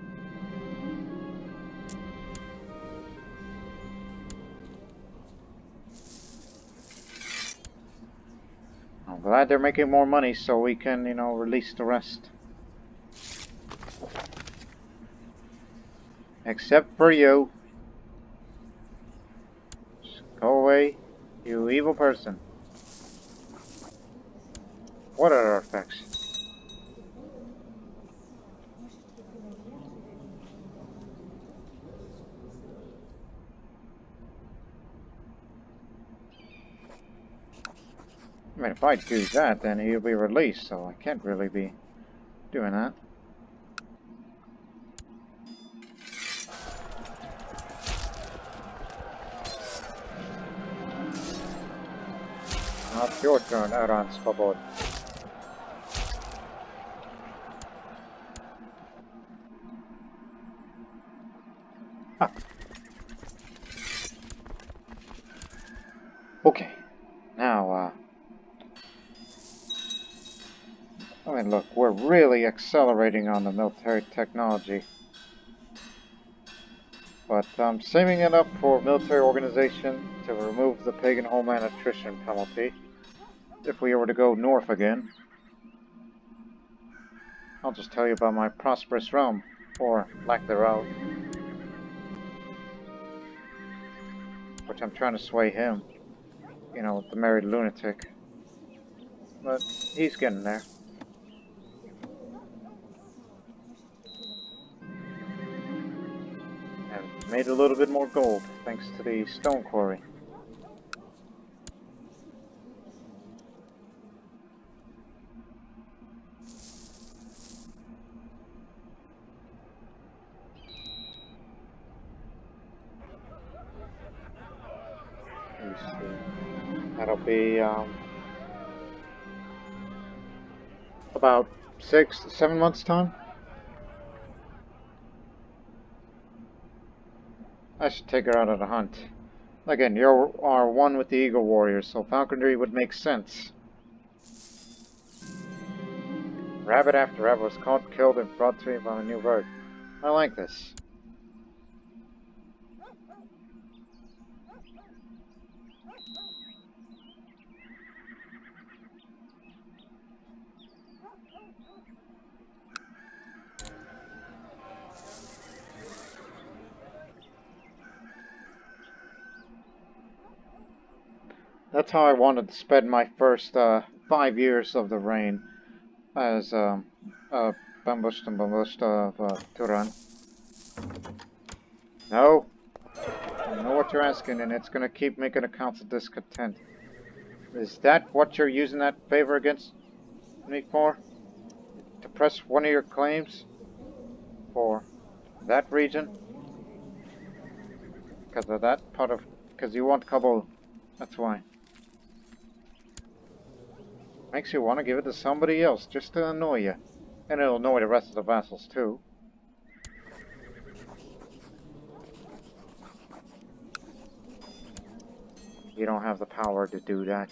S1: Glad they're making more money so we can, you know, release the rest. Except for you. Just go away, you evil person. What are our artifacts? I mean, if I do that, then he'll be released, so I can't really be doing that. Not your turn, Aran Spabod. Okay, now, uh, I look, we're really accelerating on the military technology. But I'm saving it up for military organization to remove the pagan homeland attrition penalty if we were to go north again. I'll just tell you about my prosperous realm, or lack thereof. Which I'm trying to sway him. You know, the married lunatic. But he's getting there. Made a little bit more gold, thanks to the stone quarry. That'll be um, about six, seven months time. I should take her out on a hunt. Again, you are one with the Eagle Warriors, so falconry would make sense. Rabbit after rabbit was caught, killed, and brought to me by a new bird. I like this. That's how I wanted to spend my first uh, five years of the reign as um, uh, Bambushta of uh, Turan. No. I know what you're asking, and it's to keep making accounts of discontent. Is that what you're using that favor against me for? To press one of your claims? For that region? Because of that part of... Because you want Kabul. That's why. Makes you want to give it to somebody else just to annoy you. And it'll annoy the rest of the vassals too. You don't have the power to do that.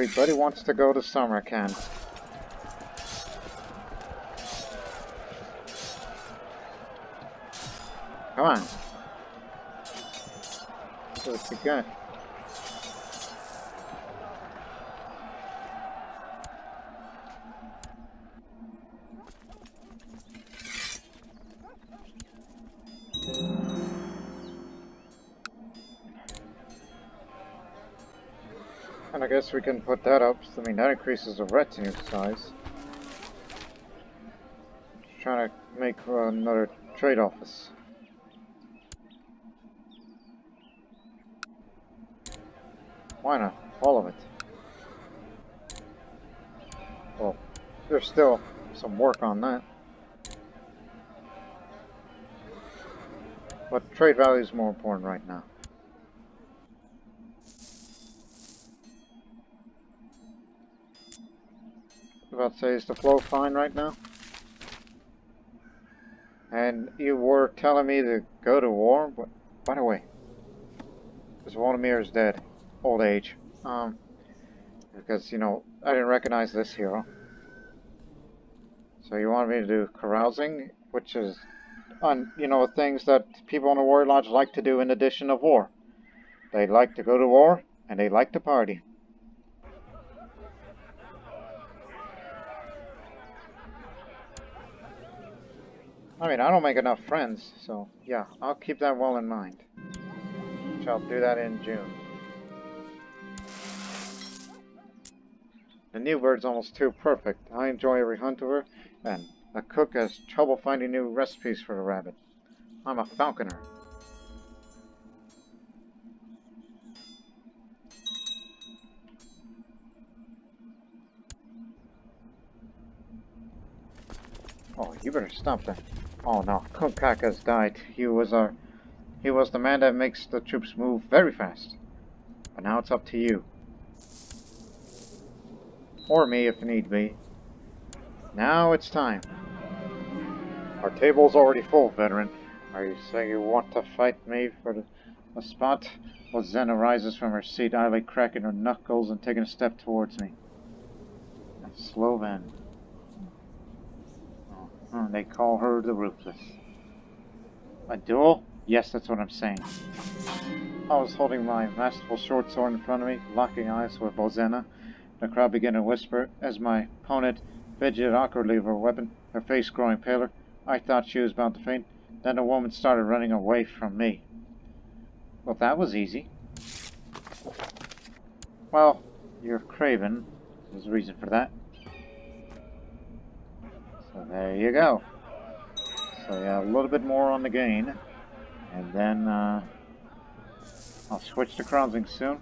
S1: Everybody wants to go to Samarkand. Come on. Got? Guess we can put that up. I mean, that increases the retinue size. Just trying to make another trade office. Why not? All of it. Well, there's still some work on that. But trade value is more important right now. About to say, is the flow fine right now? And you were telling me to go to war? But, by the way, because Vladimir is dead. Old age. Um, because, you know, I didn't recognize this hero. So you want me to do carousing, which is, on you know, things that people in the Warrior Lodge like to do in addition of war. They like to go to war, and they like to party. I mean, I don't make enough friends, so yeah, I'll keep that well in mind. I'll do that in June. The new bird's almost too perfect. I enjoy every hunt of her, and the cook has trouble finding new recipes for the rabbit. I'm a falconer. Oh, you better stop that. Oh no, Kukak has died. He was our... He was the man that makes the troops move very fast. But now it's up to you. Or me if need be. Now it's time. Our table's already full, veteran. Are you saying you want to fight me for the, the spot? Well, Zen rises from her seat, idly cracking her knuckles and taking a step towards me. A Sloven. Oh, they call her the Ruthless. A duel? Yes, that's what I'm saying. I was holding my masterful short sword in front of me, locking eyes with Bozena. The crowd began to whisper as my opponent fidgeted awkwardly with her weapon, her face growing paler. I thought she was about to faint. Then the woman started running away from me. Well, that was easy. Well, you're craven. There's a reason for that. So there you go. So yeah, a little bit more on the gain. And then uh, I'll switch to Carousing soon.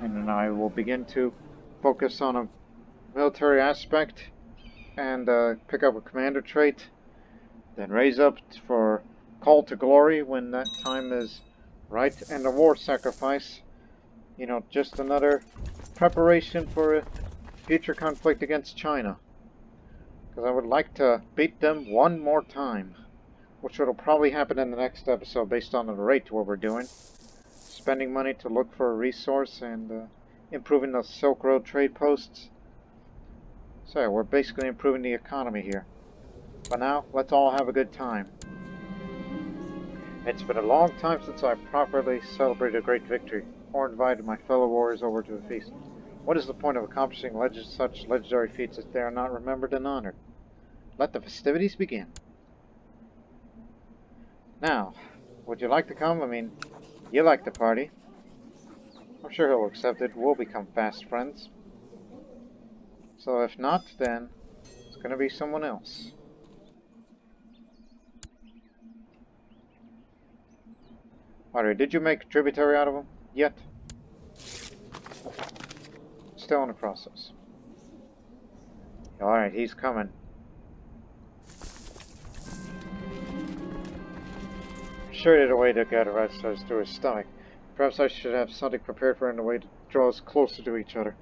S1: And then I will begin to focus on a military aspect and uh, pick up a commander trait. Then raise up for Call to Glory when that time is right. And the War Sacrifice. You know, just another preparation for a future conflict against China. Because I would like to beat them one more time. Which will probably happen in the next episode based on the rate what we're doing. Spending money to look for a resource and uh, improving the Silk Road trade posts. So yeah, we're basically improving the economy here. But now, let's all have a good time. It's been a long time since I properly celebrated a great victory, or invited my fellow warriors over to a feast. What is the point of accomplishing such legendary feats if they are not remembered and honored? Let the festivities begin. Now, would you like to come? I mean, you like the party. I'm sure he'll accept it. We'll become fast friends. So if not, then it's going to be someone else. Alright, did you make a tributary out of him? Yet? Still in the process. Alright, he's coming. Sure did a way to get stars to his stomach. Perhaps I should have something prepared for him in a way to draw us closer to each other.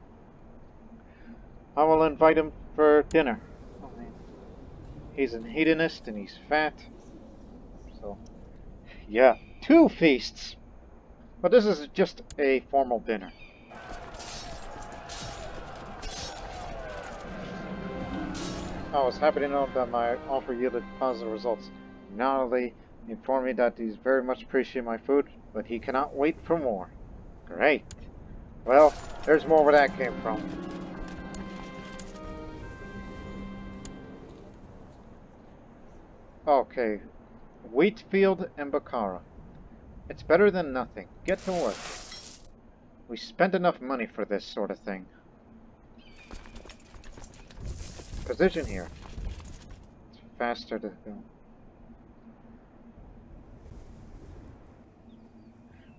S1: I will invite him for dinner. He's an hedonist and he's fat. So, yeah, two feasts. But this is just a formal dinner. I was happy to know that my offer yielded positive results. Not only informed me that he's very much appreciated my food, but he cannot wait for more. Great. Well, there's more where that came from. Okay. Wheatfield and Bukhara. It's better than nothing. Get to work. We spent enough money for this sort of thing. Position here. It's faster to go.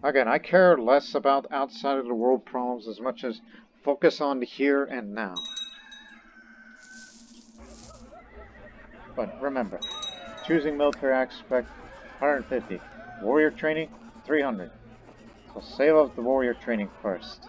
S1: Again, I care less about outside of the world problems as much as focus on the here and now. But remember, choosing military aspect 150. Warrior training, 300. So save up the warrior training first.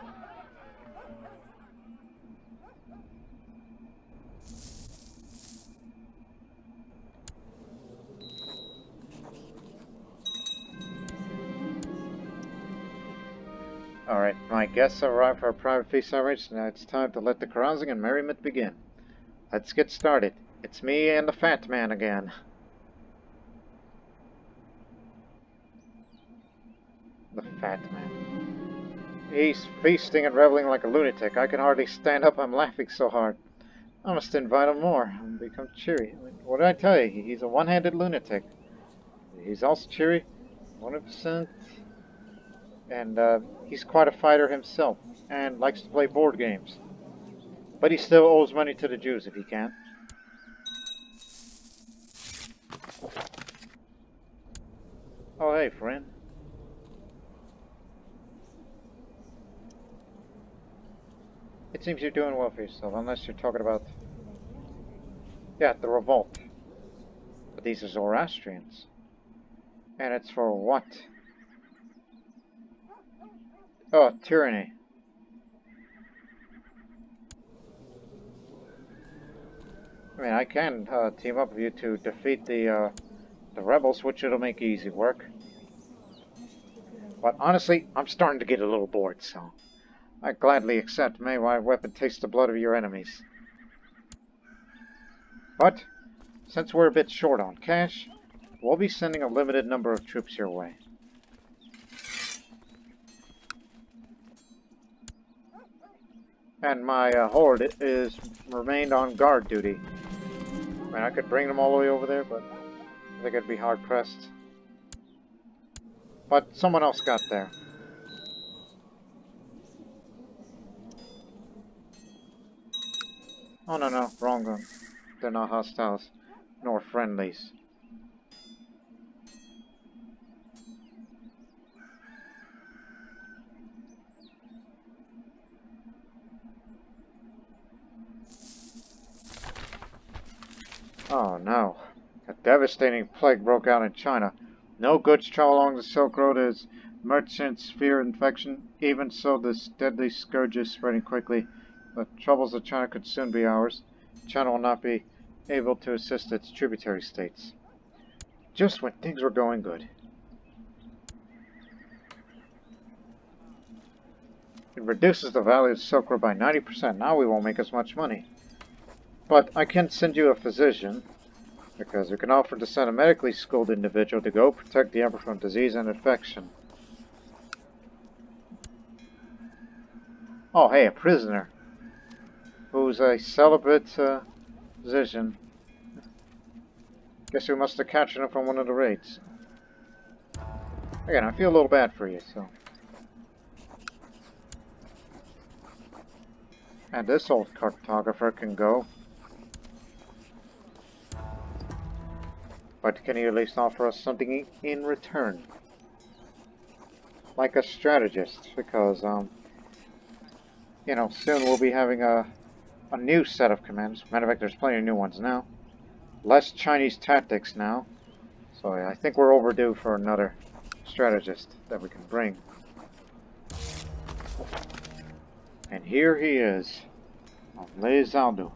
S1: Alright, my guests have arrived for our private feast celebration. Now it's time to let the carousing and merriment begin. Let's get started. It's me and the fat man again. The fat man. He's feasting and reveling like a lunatic. I can hardly stand up. I'm laughing so hard. I must invite him more and become cheery. What did I tell you? He's a one-handed lunatic. He's also cheery. 100%. And uh, he's quite a fighter himself and likes to play board games. But he still owes money to the Jews if he can. Oh, hey, friend. It seems you're doing well for yourself, unless you're talking about... Yeah, the revolt. But these are Zoroastrians. And it's for what? Oh, tyranny. I mean, I can uh, team up with you to defeat the uh, the rebels, which it'll make easy work. But honestly, I'm starting to get a little bored, so I gladly accept. May my weapon taste the blood of your enemies. But since we're a bit short on cash, we'll be sending a limited number of troops your way. And my uh, horde is remained on guard duty. I mean, I could bring them all the way over there, but I think I'd be hard pressed. But someone else got there. Oh no no, wrong one. They're not hostiles, nor friendlies. Oh no. A devastating plague broke out in China. No goods travel along the Silk Road as merchants fear infection. Even so, this deadly scourge is spreading quickly. The troubles of China could soon be ours. China will not be able to assist its tributary states. Just when things were going good. It reduces the value of Silk Road by 90%. Now we won't make as much money. But I can't send you a physician, because we can offer to send a medically schooled individual to go protect the emperor from disease and infection. Oh, hey, a prisoner. Who's a celibate uh, physician. Guess we must have captured him from one of the raids. Again, I feel a little bad for you, so... And this old cartographer can go. But can you at least offer us something in return? Like a strategist, because, um, you know, soon we'll be having a, a new set of commands. Matter of fact, there's plenty of new ones now. Less Chinese tactics now. So I think we're overdue for another strategist that we can bring. And here he is, Le Zaldu.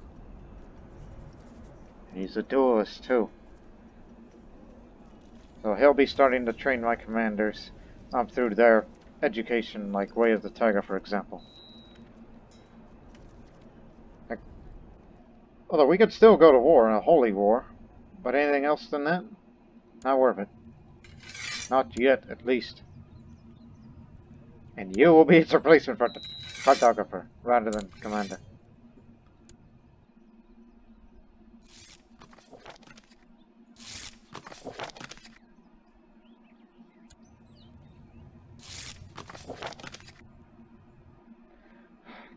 S1: He's a duelist too. So he'll be starting to train my commanders um, through their education, like Way of the Tiger, for example. Although we could still go to war, a holy war, but anything else than that? Not worth it. Not yet, at least. And you will be its replacement for the cartographer, rather than commander.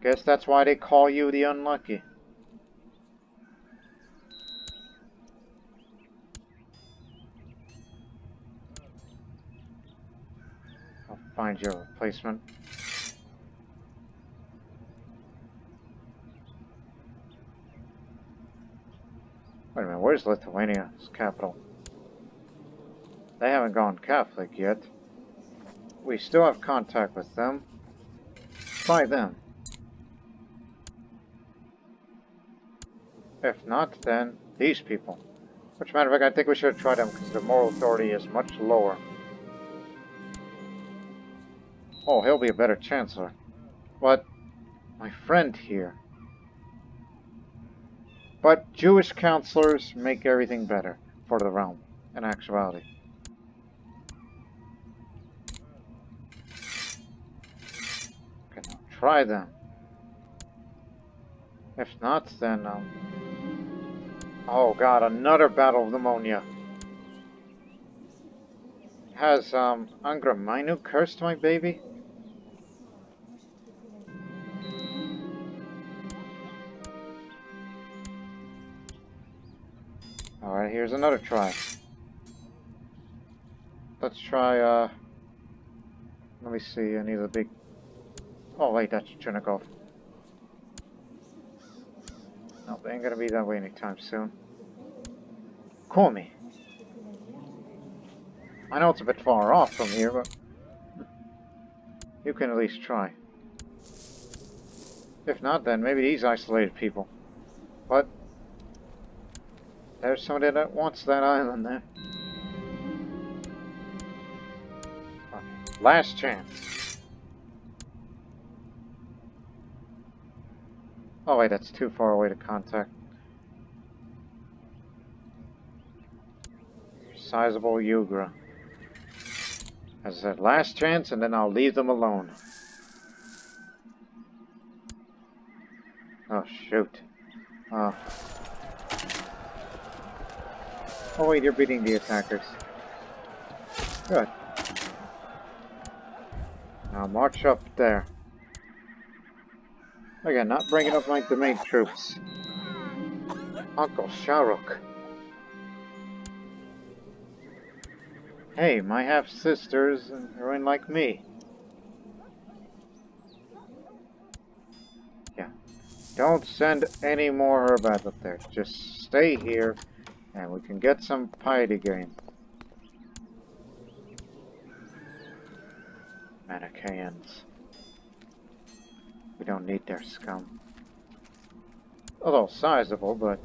S1: Guess that's why they call you the unlucky. I'll find your replacement. Wait a minute, where's Lithuania's capital? They haven't gone Catholic yet. We still have contact with them. Try them. If not, then these people. Which matter of fact, I think we should try them because the moral authority is much lower. Oh, he'll be a better chancellor. But my friend here. But Jewish counselors make everything better for the realm, in actuality. Okay, now try them. If not, then, um... Oh god, another battle of pneumonia. Has, um, Angra Mainyu cursed my baby? Alright, here's another try. Let's try, uh... Let me see, I need a big... Oh, wait, that's Chernikov. They ain't gonna be that way anytime soon. Call me. I know it's a bit far off from here, but... You can at least try. If not, then maybe these isolated people. But there's somebody that wants that island there. Last chance. Oh wait, that's too far away to contact. Sizable Yugra. As said, last chance and then I'll leave them alone. Oh shoot. Oh. Oh wait, you're beating the attackers. Good. Now march up there. Again, not bringing up my domain troops. Uncle Sharuk. Hey, my half-sisters are in like me. Yeah. Don't send any more Herbat up there. Just stay here and we can get some piety gain. Manichaeans. We don't need their scum. Although sizable, but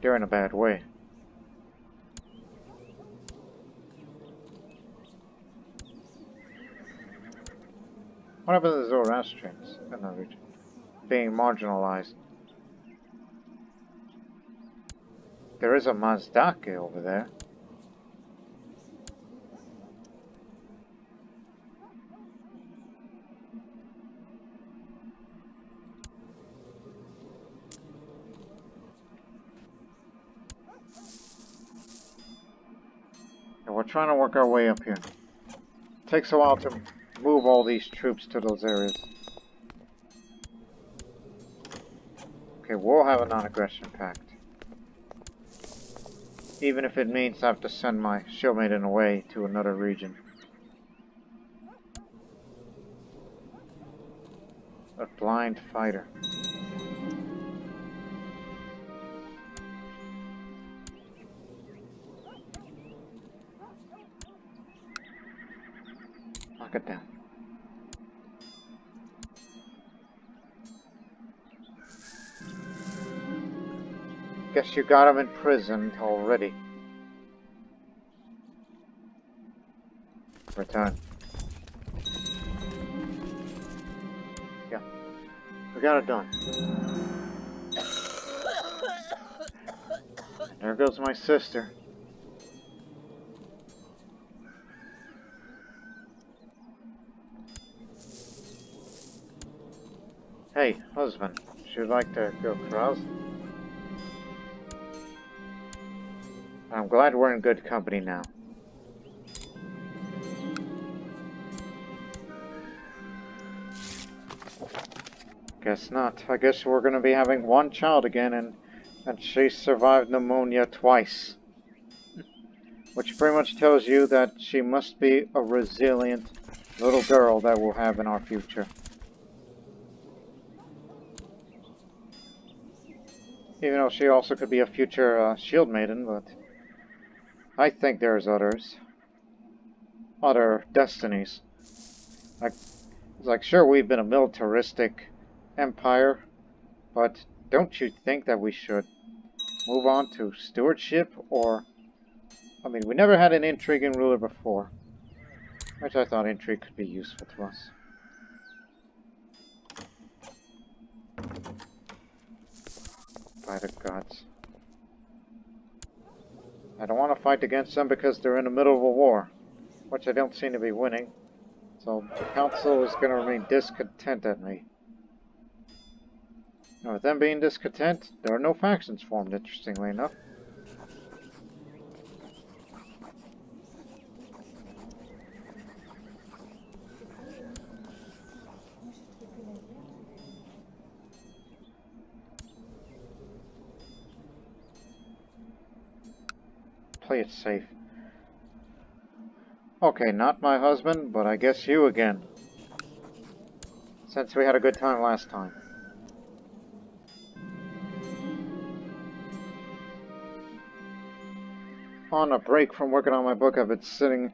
S1: they're in a bad way. What to the Zoroastrians in region? Being marginalized. There is a Mazdaki over there. We're trying to work our way up here. Takes a while to move all these troops to those areas. Okay, we'll have a non-aggression pact. Even if it means I have to send my shield maiden away to another region. A blind fighter. Down. Guess you got him imprisoned already. Return. Yeah. We got it done. There goes my sister. Hey, husband. Should you like to go carouse? I'm glad we're in good company now. Guess not. I guess we're going to be having one child again, and, and she survived pneumonia twice. Which pretty much tells you that she must be a resilient little girl that we'll have in our future. Even though she also could be a future uh, shield maiden, but... I think there's others. Other destinies. Like, it's like, sure, we've been a militaristic empire, but don't you think that we should move on to stewardship or... I mean, we never had an intriguing ruler before, which I thought intrigue could be useful to us. The gods. I don't want to fight against them because they're in the middle of a war, which I don't seem to be winning. So the council is going to remain discontent at me. Now with them being discontent, there are no factions formed, interestingly enough. Play it safe. Okay, not my husband, but I guess you again. Since we had a good time last time. On a break from working on my book, I've been sitting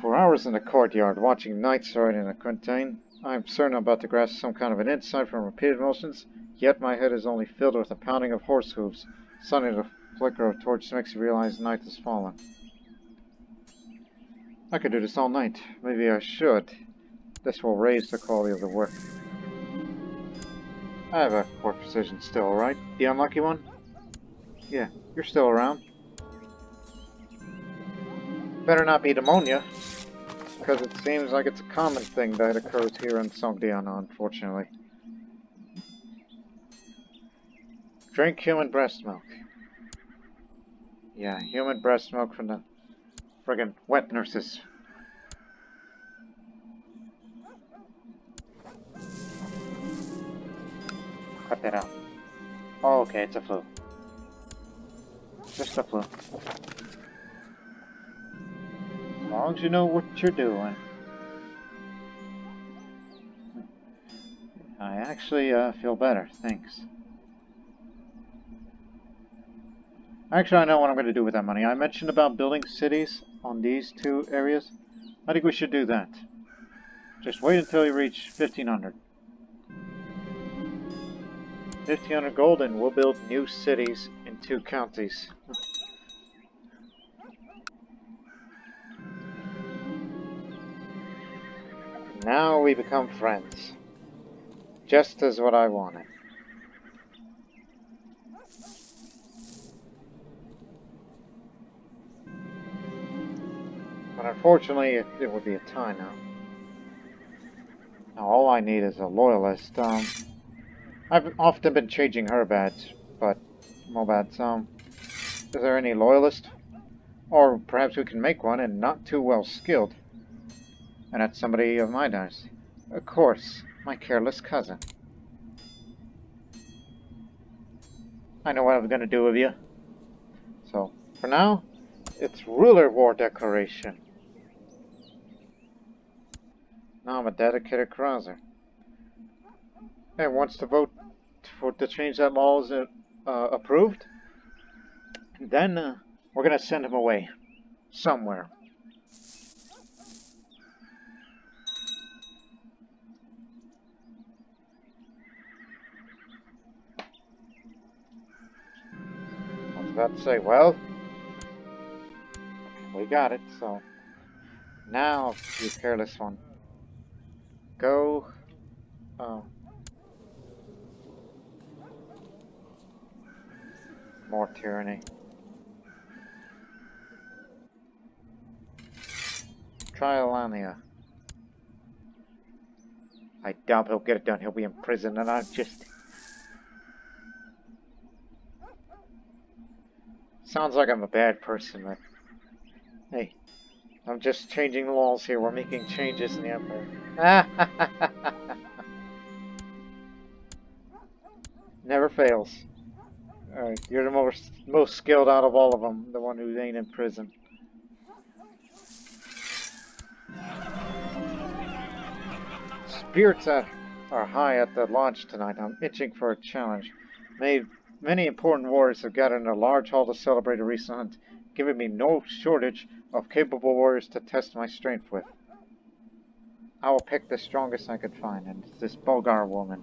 S1: for hours in the courtyard watching knights riding in a Quintain. I'm certain I'm about to grasp some kind of an insight from repeated motions, yet my head is only filled with the pounding of horse hooves. Suddenly the flicker of torch makes me realize night has fallen. I could do this all night. Maybe I should. This will raise the quality of the work. I have a poor precision still, right? The unlucky one? Yeah, you're still around. Better not be pneumonia, because it seems like it's a common thing that occurs here in Sogdiana, unfortunately. Drink human breast milk. Yeah, human breast milk from the friggin' wet nurses. Cut that out. Oh, okay, it's a flu. Just a flu. As long as you know what you're doing. I actually uh, feel better, thanks. Actually, I know what I'm going to do with that money. I mentioned about building cities on these two areas. I think we should do that. Just wait until you reach 1500. 1500 gold and we'll build new cities in two counties. now we become friends. Just as what I wanted. But unfortunately, it, it would be a tie now. Now all I need is a loyalist. Um, I've often been changing her badge, but Mobads, um, is there any loyalist? Or perhaps we can make one and not too well skilled. And that's somebody of my dynasty. Of course, my careless cousin. I know what I'm gonna do with you. So, for now, it's Ruler War Declaration. Now I'm a dedicated Carouser. And once the vote for to change that law is uh, approved, then uh, we're gonna send him away somewhere. I was about to say, well, we got it, so now you careless one. Go. Oh. More tyranny. Try Alania. I doubt he'll get it done. He'll be in prison and I'll just... Sounds like I'm a bad person, but... Hey, I'm just changing the walls here. We're making changes in the Empire. [LAUGHS] Never fails. Alright, you're the most, most skilled out of all of them. The one who ain't in prison. Spirits are high at the launch tonight. I'm itching for a challenge. Many, many important warriors have gathered in a large hall to celebrate a recent hunt. Giving me no shortage of capable warriors to test my strength with. I will pick the strongest I could find, and it's this Bulgar woman,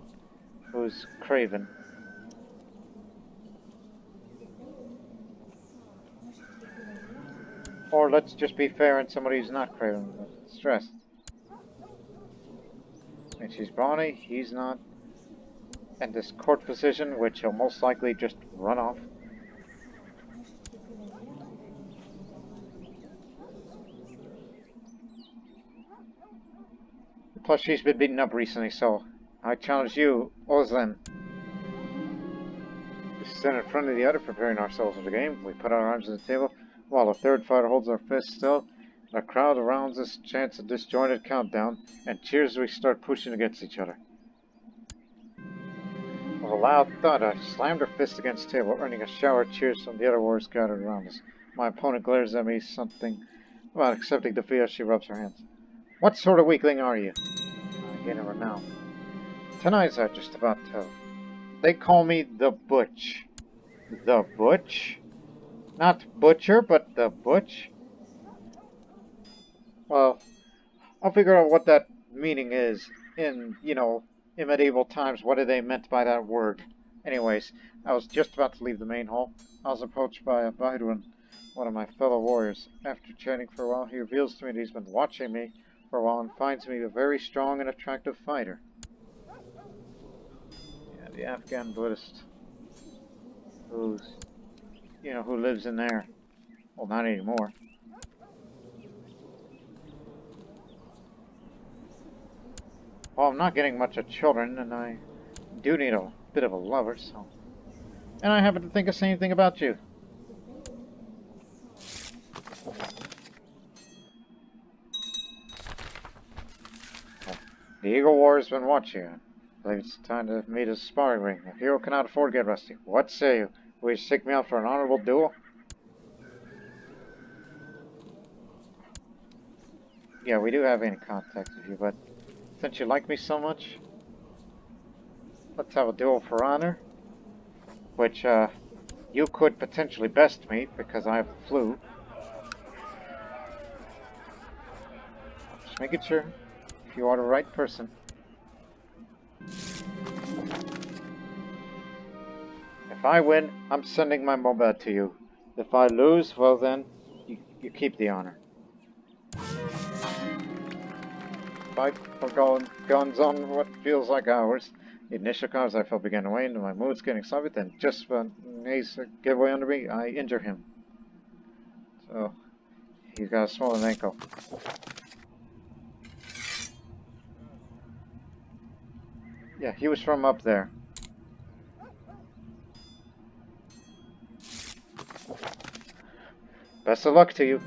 S1: who's craven. Or let's just be fair and somebody who's not craven, stressed. And she's brawny, he's not. And this court position, which he'll most likely just run off. Plus, she's been beaten up recently, so I challenge you, Ozlen. We stand in front of the other, preparing ourselves for the game. We put our arms on the table, while a third fighter holds our fists still. A crowd around us chants a disjointed countdown, and cheers as we start pushing against each other. With a loud thud, I slammed her fist against the table, earning a shower of cheers from the other warriors gathered around us. My opponent glares at me something about accepting defeat as she rubs her hands. What sort of weakling are you? I gain a renown. Tonight's are just about to. They call me the Butch. The Butch? Not Butcher, but the Butch? Well, I'll figure out what that meaning is in, you know, in medieval times. What did they meant by that word? Anyways, I was just about to leave the main hall. I was approached by a Baiduan, one of my fellow warriors. After chatting for a while, he reveals to me that he's been watching me finds me a very strong and attractive fighter. Yeah, the Afghan Buddhist who's, you know, who lives in there. Well, not anymore. Well, I'm not getting much of children, and I do need a bit of a lover, so... And I happen to think the same thing about you. The Eagle War has been watching you. I believe it's time to meet a sparring ring. A hero cannot afford to get rusty. What say you? Will you seek me out for an honorable duel? Yeah, we do have any contact with you, but since you like me so much, let's have a duel for honor. Which, uh, you could potentially best me because I have the flu. Just making sure if you are the right person. If I win, I'm sending my mobile to you. If I lose, well then, you, you keep the honor. Fight for going, guns on what feels like hours. The initial cause I felt began to wane, and my mood's getting sour, then just when he's give way under me, I injure him. So, he's got a swollen ankle. Yeah, he was from up there. Best of luck to you.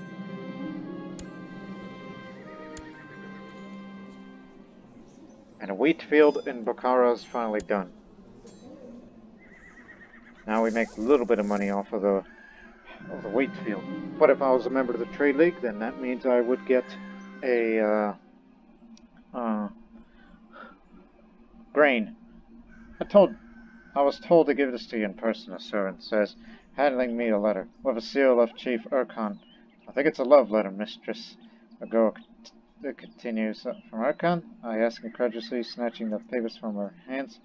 S1: And a wheat field in Bukhara is finally done. Now we make a little bit of money off of the of the wheat field. But if I was a member of the trade league, then that means I would get a uh, uh, grain. I told, I was told to give this to you in person. A servant says, handing me a letter with a seal of Chief Urkhan. I think it's a love letter, mistress. The girl continues. Uh, from Urkhan? I ask incredulously, snatching the papers from her hands.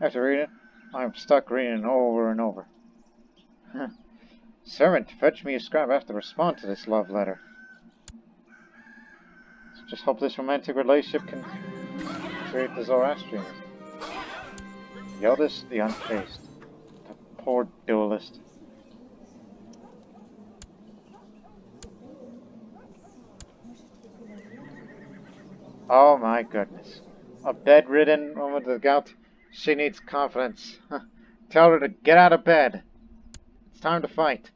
S1: After reading it, I'm stuck reading it over and over. Servant, fetch me a scribe. I have to respond to this love letter. Just hope this romantic relationship can create the Zoroastrianism. The the unchaste. The poor duelist. Oh my goodness. A bedridden woman with gout. She needs confidence. [LAUGHS] Tell her to get out of bed. It's time to fight.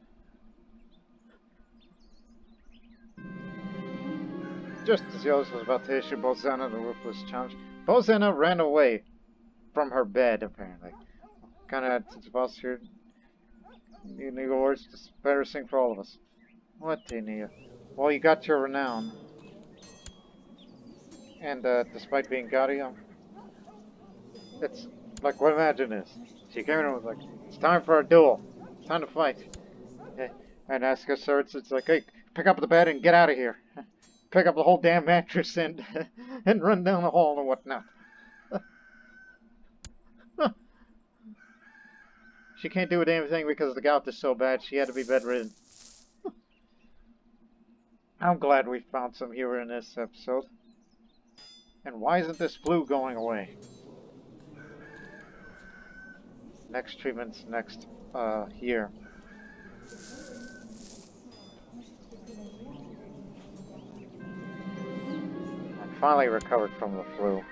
S1: Just as Yost was about to issue Bozana the ruthless challenge, Bozana ran away from her bed, apparently. Kind of had such a boss here. You need words, just embarrassing for all of us. What do you? Well, you got your renown. And uh, despite being gaudy, um, it's like what imagine this. She came in and was like, "It's time for a duel. It's time to fight." And ask us, sir, it's, it's like, hey, pick up the bed and get out of here. [LAUGHS] Pick up the whole damn mattress and [LAUGHS] and run down the hall and whatnot. She can't do a damn thing because the gout is so bad. She had to be bedridden. I'm glad we found some humor in this episode. And why isn't this flu going away? Next treatment's next uh, year. I'm finally recovered from the flu,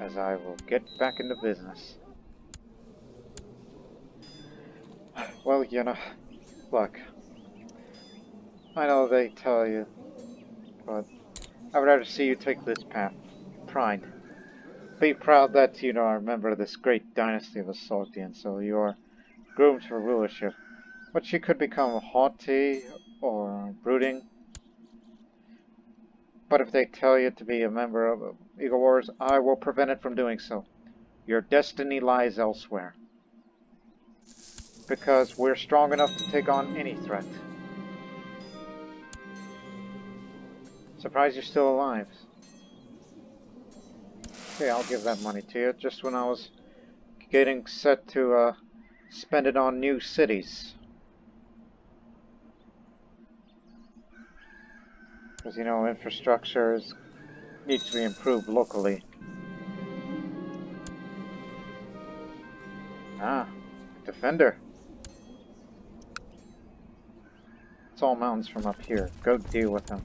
S1: as I will get back into business. Well, you know, look, I know they tell you, but I would rather see you take this path. Pride. Be proud that you are a member of this great dynasty of the Assaultians, so you are groomed for rulership. But she could become haughty or brooding. But if they tell you to be a member of Eagle Wars, I will prevent it from doing so. Your destiny lies elsewhere. Because we're strong enough to take on any threat. Surprised you're still alive. Okay, I'll give that money to you, just when I was getting set to uh, spend it on new cities. Because, you know, infrastructure needs to be improved locally. Ah, Defender. All mountains from up here. Go deal with them.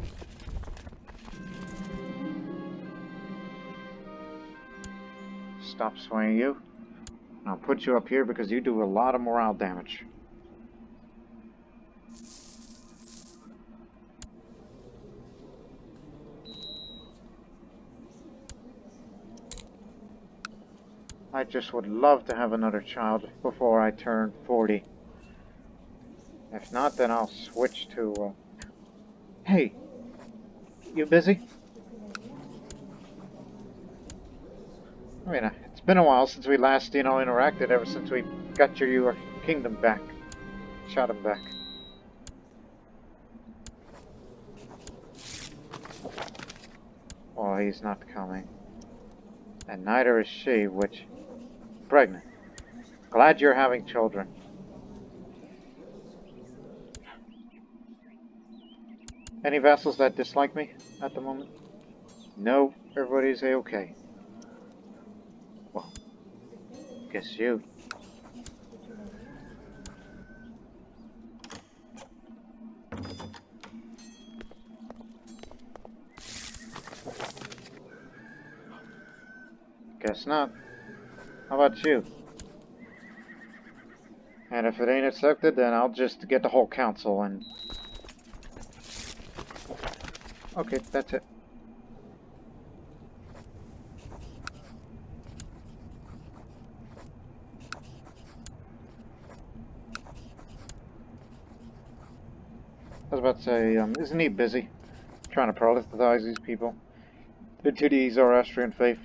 S1: Stop swaying you. I'll put you up here because you do a lot of morale damage. I just would love to have another child before I turn 40. If not, then I'll switch to... Uh... Hey! You busy? I mean, uh, it's been a while since we last, you know, interacted, ever since we got your, your kingdom back. Shot him back. Oh, he's not coming. And neither is she, which pregnant. Glad you're having children. Any vassals that dislike me at the moment? No, everybody's a-okay. Well, guess you. Guess not. How about you? And if it ain't accepted, then I'll just get the whole council and... Okay, that's it. I was about to say, um, isn't he busy trying to proselytize these people into the Zoroastrian faith?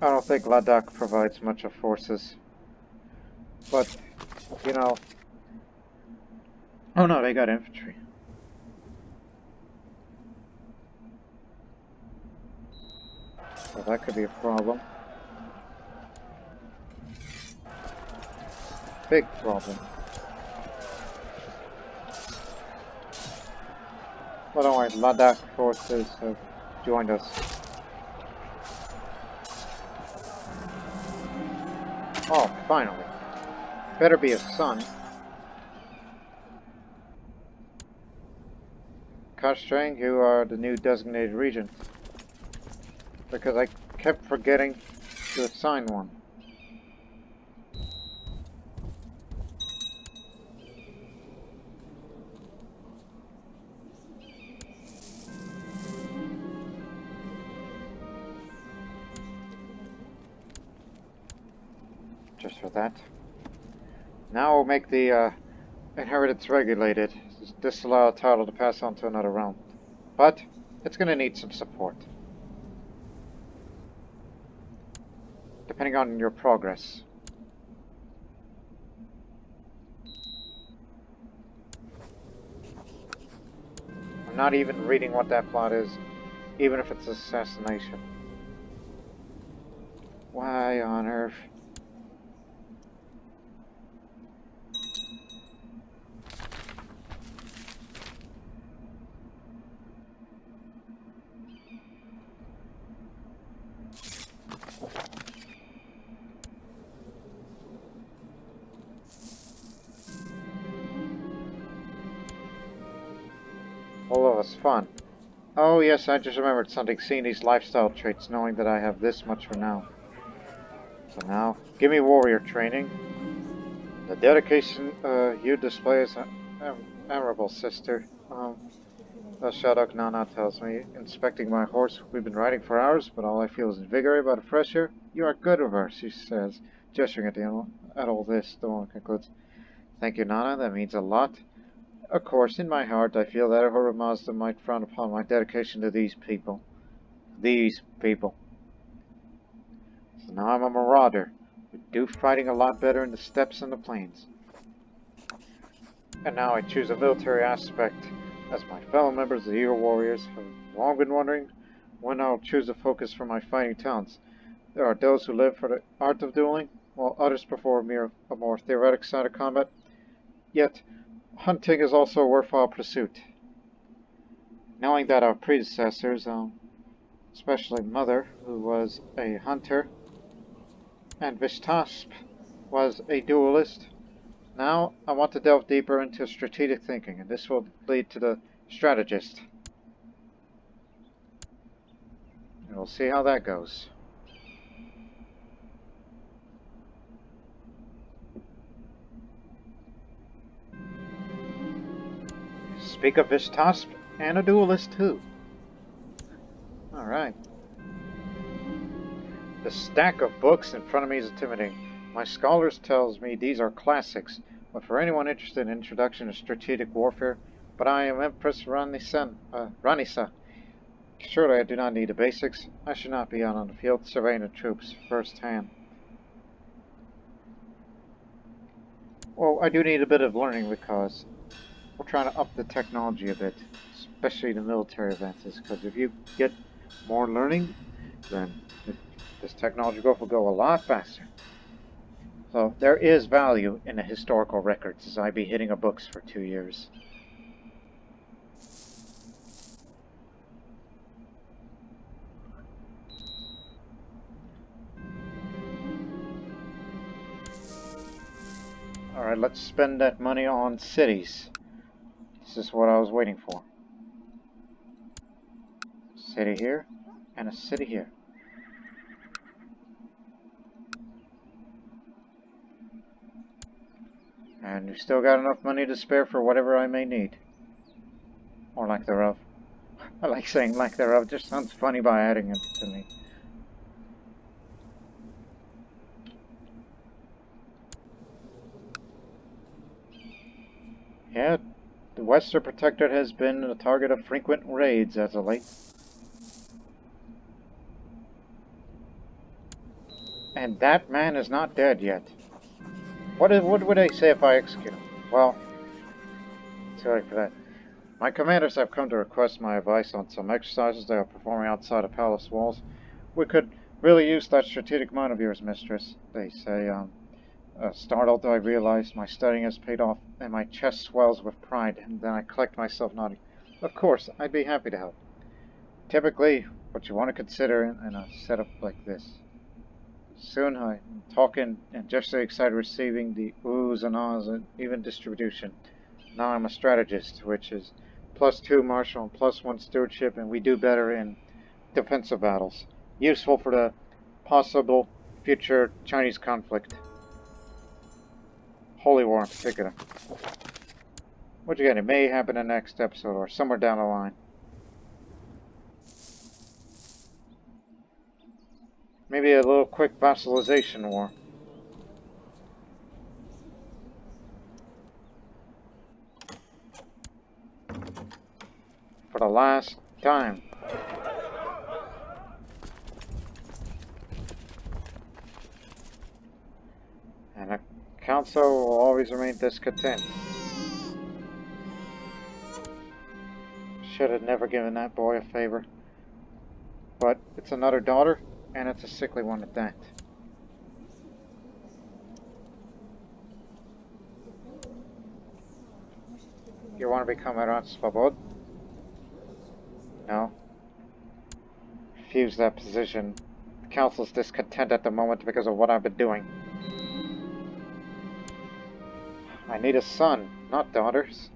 S1: I don't think Ladakh provides much of forces. But, you know... Oh no, they got infantry. Well, that could be a problem. Big problem. But don't worry, Ladakh forces have joined us. Oh, finally. Better be a son. Kashtrang, you are the new designated regent. Because I kept forgetting to assign one. just for that. Now we'll make the uh, inheritance regulated. Disallow a title to pass on to another realm. But it's going to need some support. depending on your progress. I'm not even reading what that plot is, even if it's assassination. Why on earth? Yes, I just remembered something, seeing these lifestyle traits, knowing that I have this much for now. So now, give me warrior training. The dedication uh, you display is admirable, sister. Um, Shadok Nana tells me, inspecting my horse. We've been riding for hours, but all I feel is invigorated about a fresh air. You are good her, she says, gesturing at the animal. At all this, the woman concludes. Thank you, Nana. That means a lot. Of course, in my heart, I feel that Ahura Mazda might frown upon my dedication to these people. These people. So now I'm a marauder. We do fighting a lot better in the steppes and the plains. And now I choose a military aspect. As my fellow members of the Eagle Warriors have long been wondering when I'll choose a focus for my fighting talents. There are those who live for the art of dueling, while others prefer a, mere, a more theoretic side of combat. Yet, hunting is also a worthwhile pursuit. Knowing that our predecessors, um, especially Mother, who was a hunter, and Vishtasp was a duelist, now I want to delve deeper into strategic thinking, and this will lead to the strategist. And we'll see how that goes. Speak of Vishtasp and a duelist too. Alright. The stack of books in front of me is intimidating. My scholars tells me these are classics, but for anyone interested in introduction to strategic warfare, but I am Empress Ranisa. Uh, Ranisa. Surely I do not need the basics. I should not be out on the field surveying the troops firsthand. Well, I do need a bit of learning because we're trying to up the technology a bit, especially the military advances, because if you get more learning, then this technology growth will go a lot faster. So there is value in the historical records as I be hitting a books for two years. Alright, let's spend that money on cities. This is what I was waiting for. City here, and a city here. And you still got enough money to spare for whatever I may need. Or lack thereof. [LAUGHS] I like saying lack thereof, just sounds funny by adding it to me. Yeah, the Western Protectorate has been a target of frequent raids as of late. And that man is not dead yet. What, is, what would I say if I execute him? Well, sorry for that. My commanders have come to request my advice on some exercises they are performing outside of palace walls. We could really use that strategic mind of yours, mistress. They say, um, uh, startled, I realize my studying has paid off, and my chest swells with pride, and then I collect myself nodding. Of course, I'd be happy to help. Typically, what you want to consider in, in a setup like this Soon I'm talking and just excited receiving the oohs and ahs and even distribution. Now I'm a strategist, which is plus two martial and plus one stewardship, and we do better in defensive battles. Useful for the possible future Chinese conflict. Holy War in particular. What you got? It may happen in the next episode or somewhere down the line. Maybe a little quick vassalization war. For the last time. Also will always remain discontent. Should have never given that boy a favor. But it's another daughter, and it's a sickly one at that. You want to become Iran Svobod? No. Refuse that position. The council's discontent at the moment because of what I've been doing. I need a son, not daughters.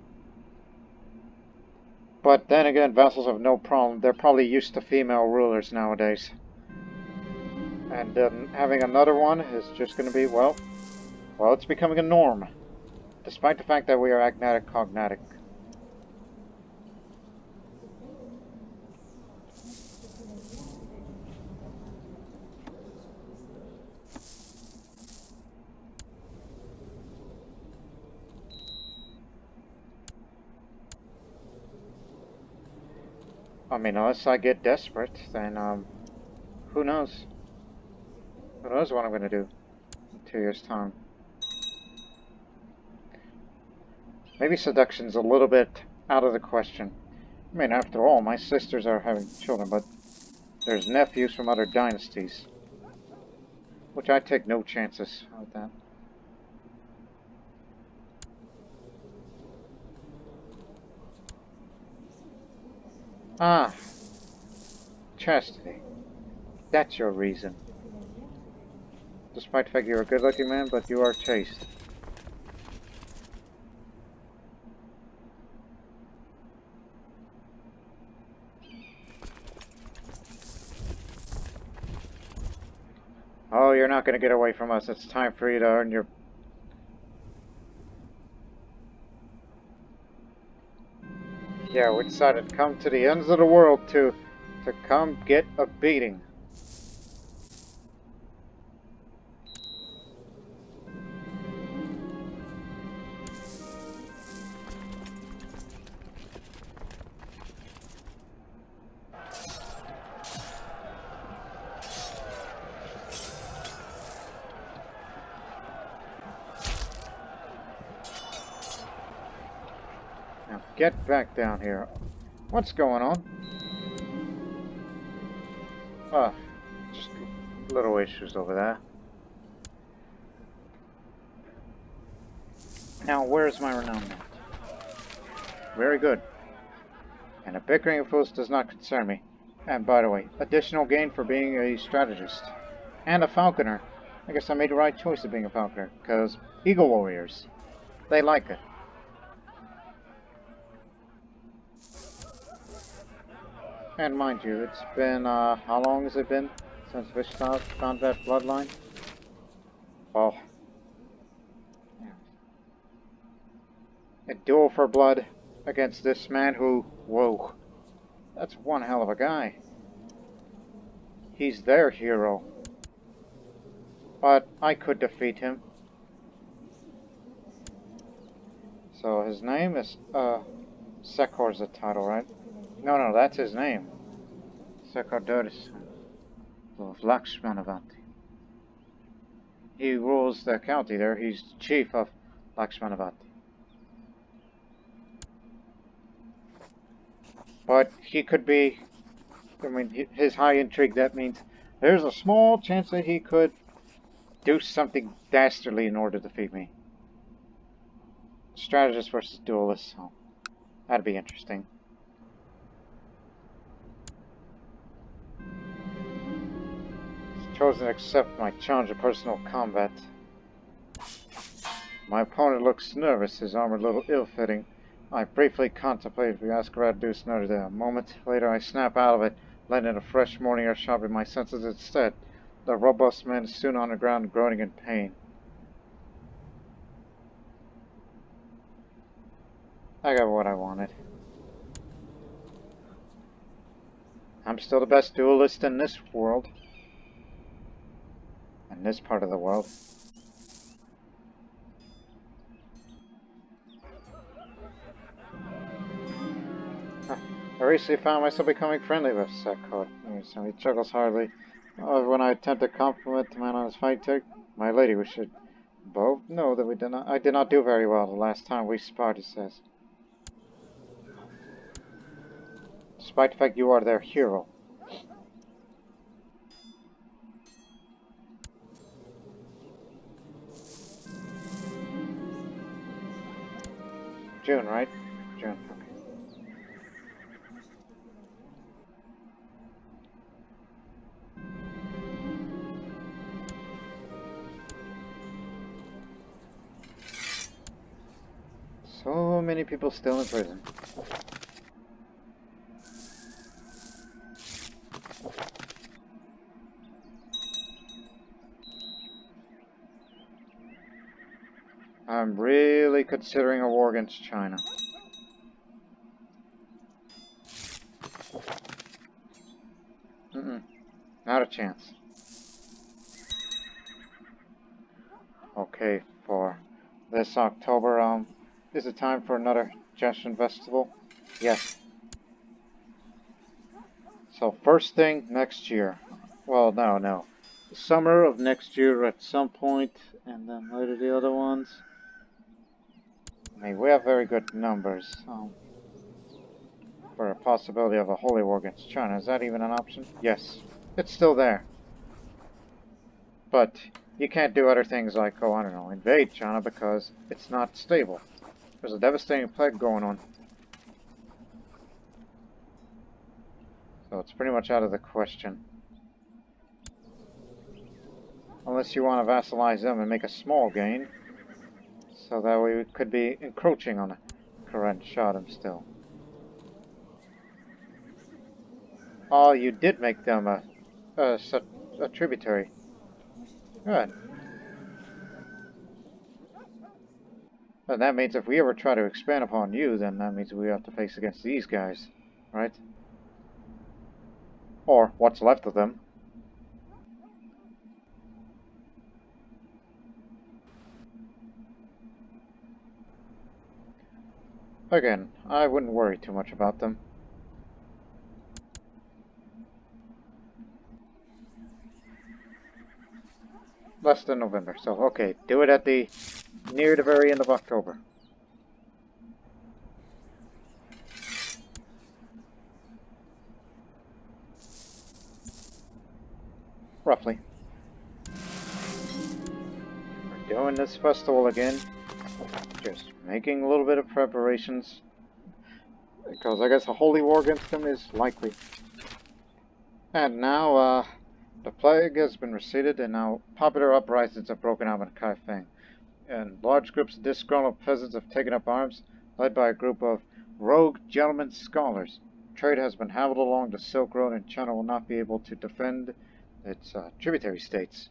S1: But then again, vassals have no problem. They're probably used to female rulers nowadays. And um, having another one is just going to be, well, well, it's becoming a norm. Despite the fact that we are agnatic cognatic. I mean, unless I get desperate, then, um, who knows? Who knows what I'm to do in two years' time. Maybe seduction's a little bit out of the question. I mean, after all, my sisters are having children, but there's nephews from other dynasties. Which I take no chances with that. Ah. Chastity. That's your reason. Despite the fact you're a good-looking man, but you are chaste. Oh, you're not going to get away from us. It's time for you to earn your Yeah, we decided to come to the ends of the world to to come get a beating. Back down here. What's going on? Oh, just little issues over there. Now, where's my renown Very good. And a bickering of fools does not concern me. And by the way, additional gain for being a strategist. And a falconer. I guess I made the right choice of being a falconer, because eagle warriors, they like it. And mind you, it's been, uh, how long has it been since Vishtas found that bloodline? Well, a duel for blood against this man who, whoa, that's one hell of a guy. He's their hero. But I could defeat him. So his name is, uh, Sekor's the title, right? No, no, that's his name. Sekardoris of Lakshmanavati. He rules the county there. He's the chief of Lakshmanavati. But he could be, I mean, his high intrigue, that means there's a small chance that he could do something dastardly in order to defeat me. Strategist versus duelist, so that'd be interesting. Chosen to accept my challenge of personal combat. My opponent looks nervous, his armor a little ill-fitting. I briefly contemplate ask about do another A moment later I snap out of it, letting a fresh morning air sharpen my senses instead. The robust man is soon on the ground, groaning in pain. I got what I wanted. I'm still the best duelist in this world in this part of the world. Ah, I recently found myself becoming friendly with Sekot. So he chuckles hardly. Oh, when I attempt to compliment the man on his fight tech, my lady, we should both know that we did not. I did not do very well the last time we sparred, it says. Despite the fact you are their hero. June, right? June. So many people still in prison. I'm really considering a war against China. Mm-mm. Not a chance. Okay, for this October, um, is it time for another Jeshan Festival? Yes. So first thing next year. Well, no, no. Summer of next year at some point, and then later the other ones. I mean, we have very good numbers. Um, for a possibility of a holy war against China. Is that even an option? Yes. It's still there. But you can't do other things like, oh, I don't know, invade China because it's not stable. There's a devastating plague going on. So it's pretty much out of the question. Unless you want to vassalize them and make a small gain. So that we could be encroaching on Karen Shadam still. Oh, you did make them a, a, a tributary. Good. And that means if we ever try to expand upon you, then that means we have to face against these guys, right? Or what's left of them. Again, I wouldn't worry too much about them. Less than November, so okay, do it at the near the very end of October. Roughly. We're doing this festival again. Just making a little bit of preparations. Because I guess a holy war against them is likely. And now, uh, the plague has been receded and now popular uprisings have broken out in Kaifeng. And large groups of disgruntled peasants have taken up arms, led by a group of rogue gentlemen scholars. Trade has been hampered along the Silk Road and China will not be able to defend its uh, tributary states.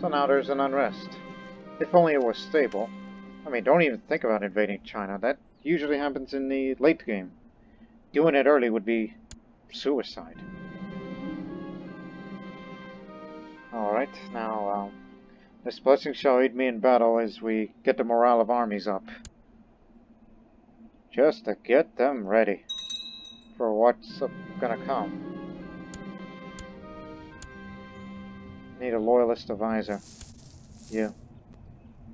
S1: So now there's an unrest. If only it was stable. I mean, don't even think about invading China. That usually happens in the late game. Doing it early would be suicide. Alright, now, um, this blessing shall aid me in battle as we get the morale of armies up. Just to get them ready for what's gonna come. Need a loyalist advisor. Yeah.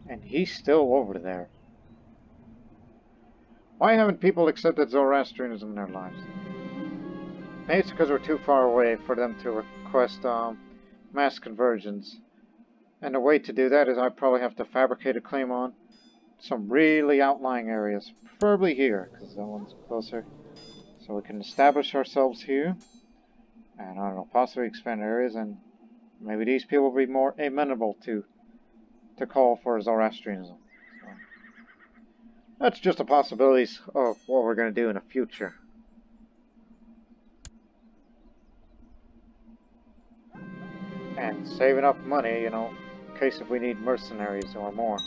S1: And he's still over there. Why haven't people accepted Zoroastrianism in their lives? Maybe it's because we're too far away for them to request um, mass conversions. And the way to do that is I probably have to fabricate a claim on some really outlying areas. Preferably here, because that one's closer. So we can establish ourselves here. And I don't know, possibly expand areas and maybe these people will be more amenable to to call for Zoroastrianism. That's just the possibilities of what we're going to do in the future. And saving up money, you know, in case if we need mercenaries or more.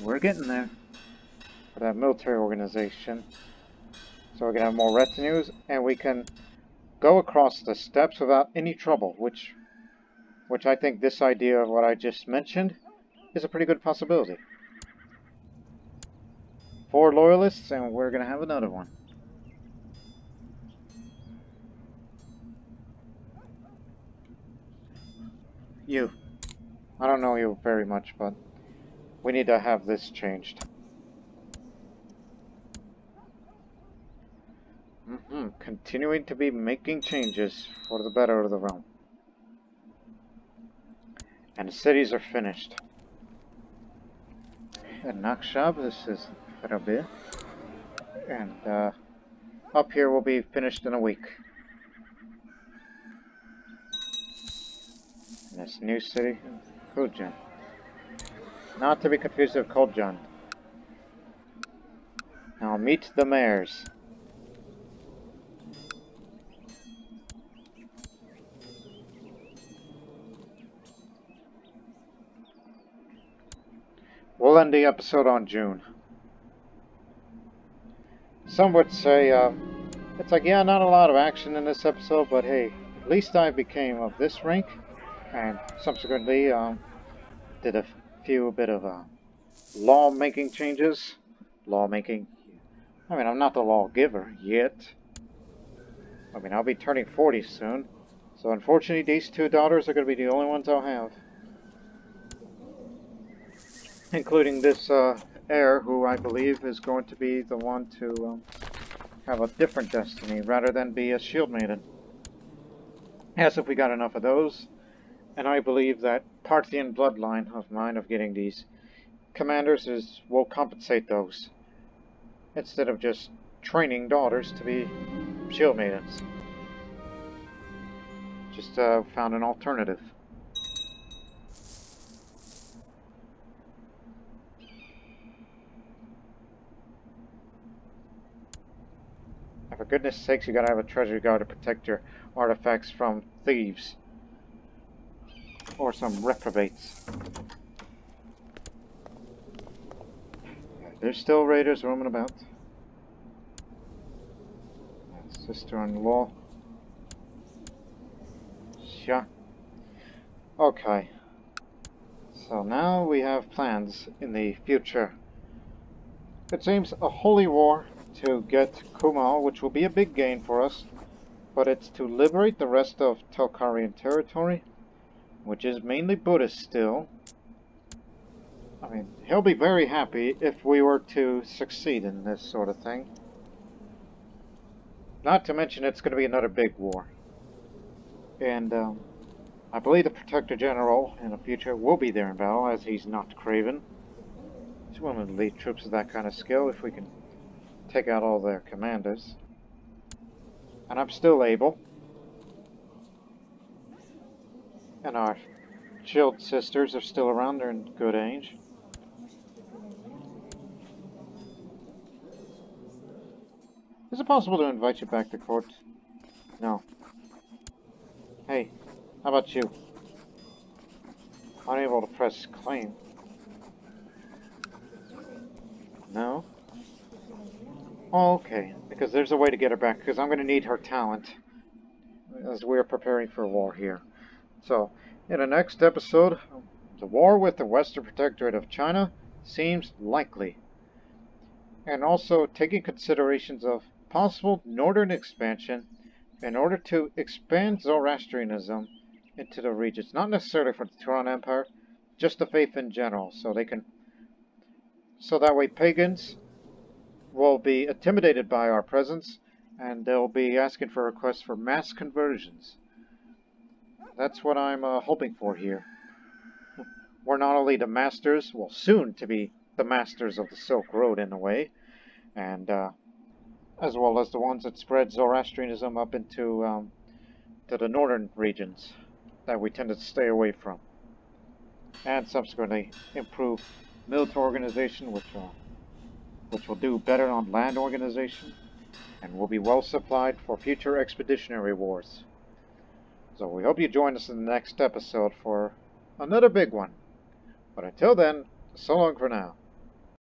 S1: We're getting there for that military organization. So we can have more retinues, and we can go across the steppes without any trouble, which which I think this idea of what I just mentioned is a pretty good possibility. Four loyalists, and we're going to have another one. you. I don't know you very much, but we need to have this changed. Mm -hmm. Continuing to be making changes for the better of the realm. And the cities are finished. And Nakshab, this is Rabi. And uh, up here will be finished in a week. And this new city, Kujan. Not to be confused with Koljan. Now meet the mayors. We'll end the episode on June. Some would say, uh, it's like, yeah, not a lot of action in this episode, but hey, at least I became of this rank, and subsequently um, did a few bit of uh, law-making changes. Law-making. I mean, I'm not the lawgiver yet. I mean, I'll be turning 40 soon. So unfortunately, these two daughters are going to be the only ones I'll have including this uh, heir, who I believe is going to be the one to um, have a different destiny rather than be a shield maiden. As if we got enough of those, and I believe that Parthian bloodline of mine of getting these commanders is will compensate those instead of just training daughters to be shield maidens. Just uh, found an alternative. For goodness sakes, you gotta have a treasure guard to protect your artifacts from thieves. Or some reprobates. There's still raiders roaming about. Sister-in-law. Yeah. Okay. So now we have plans in the future. It seems a holy war to get Kumul, which will be a big gain for us, but it's to liberate the rest of Tokharian territory, which is mainly Buddhist still. I mean, he'll be very happy if we were to succeed in this sort of thing. Not to mention it's going to be another big war. And um, I believe the Protector General in the future will be there in battle, as he's not craven. He's willing to lead troops of that kind of skill if we can take out all their commanders. And I'm still able. And our chilled sisters are still around, they're in good age. Is it possible to invite you back to court? No. Hey, how about you? Unable to press claim. No? Okay. Because there's a way to get her back, because I'm going to need her talent as we're preparing for war here. So, in the next episode, the war with the Western Protectorate of China seems likely. And also taking considerations of possible northern expansion in order to expand Zoroastrianism into the regions. Not necessarily for the Turan Empire, just the faith in general. So they can so that way pagans will be intimidated by our presence and they'll be asking for requests for mass conversions. That's what I'm uh, hoping for here. We're not only the masters, well, soon to be the masters of the Silk Road in a way, and uh, as well as the ones that spread Zoroastrianism up into um, to the northern regions that we tend to stay away from, and subsequently improve military organization, which uh, which will do better on land organization and will be well supplied for future expeditionary wars. So we hope you join us in the next episode for another big one. But until then, so long for now.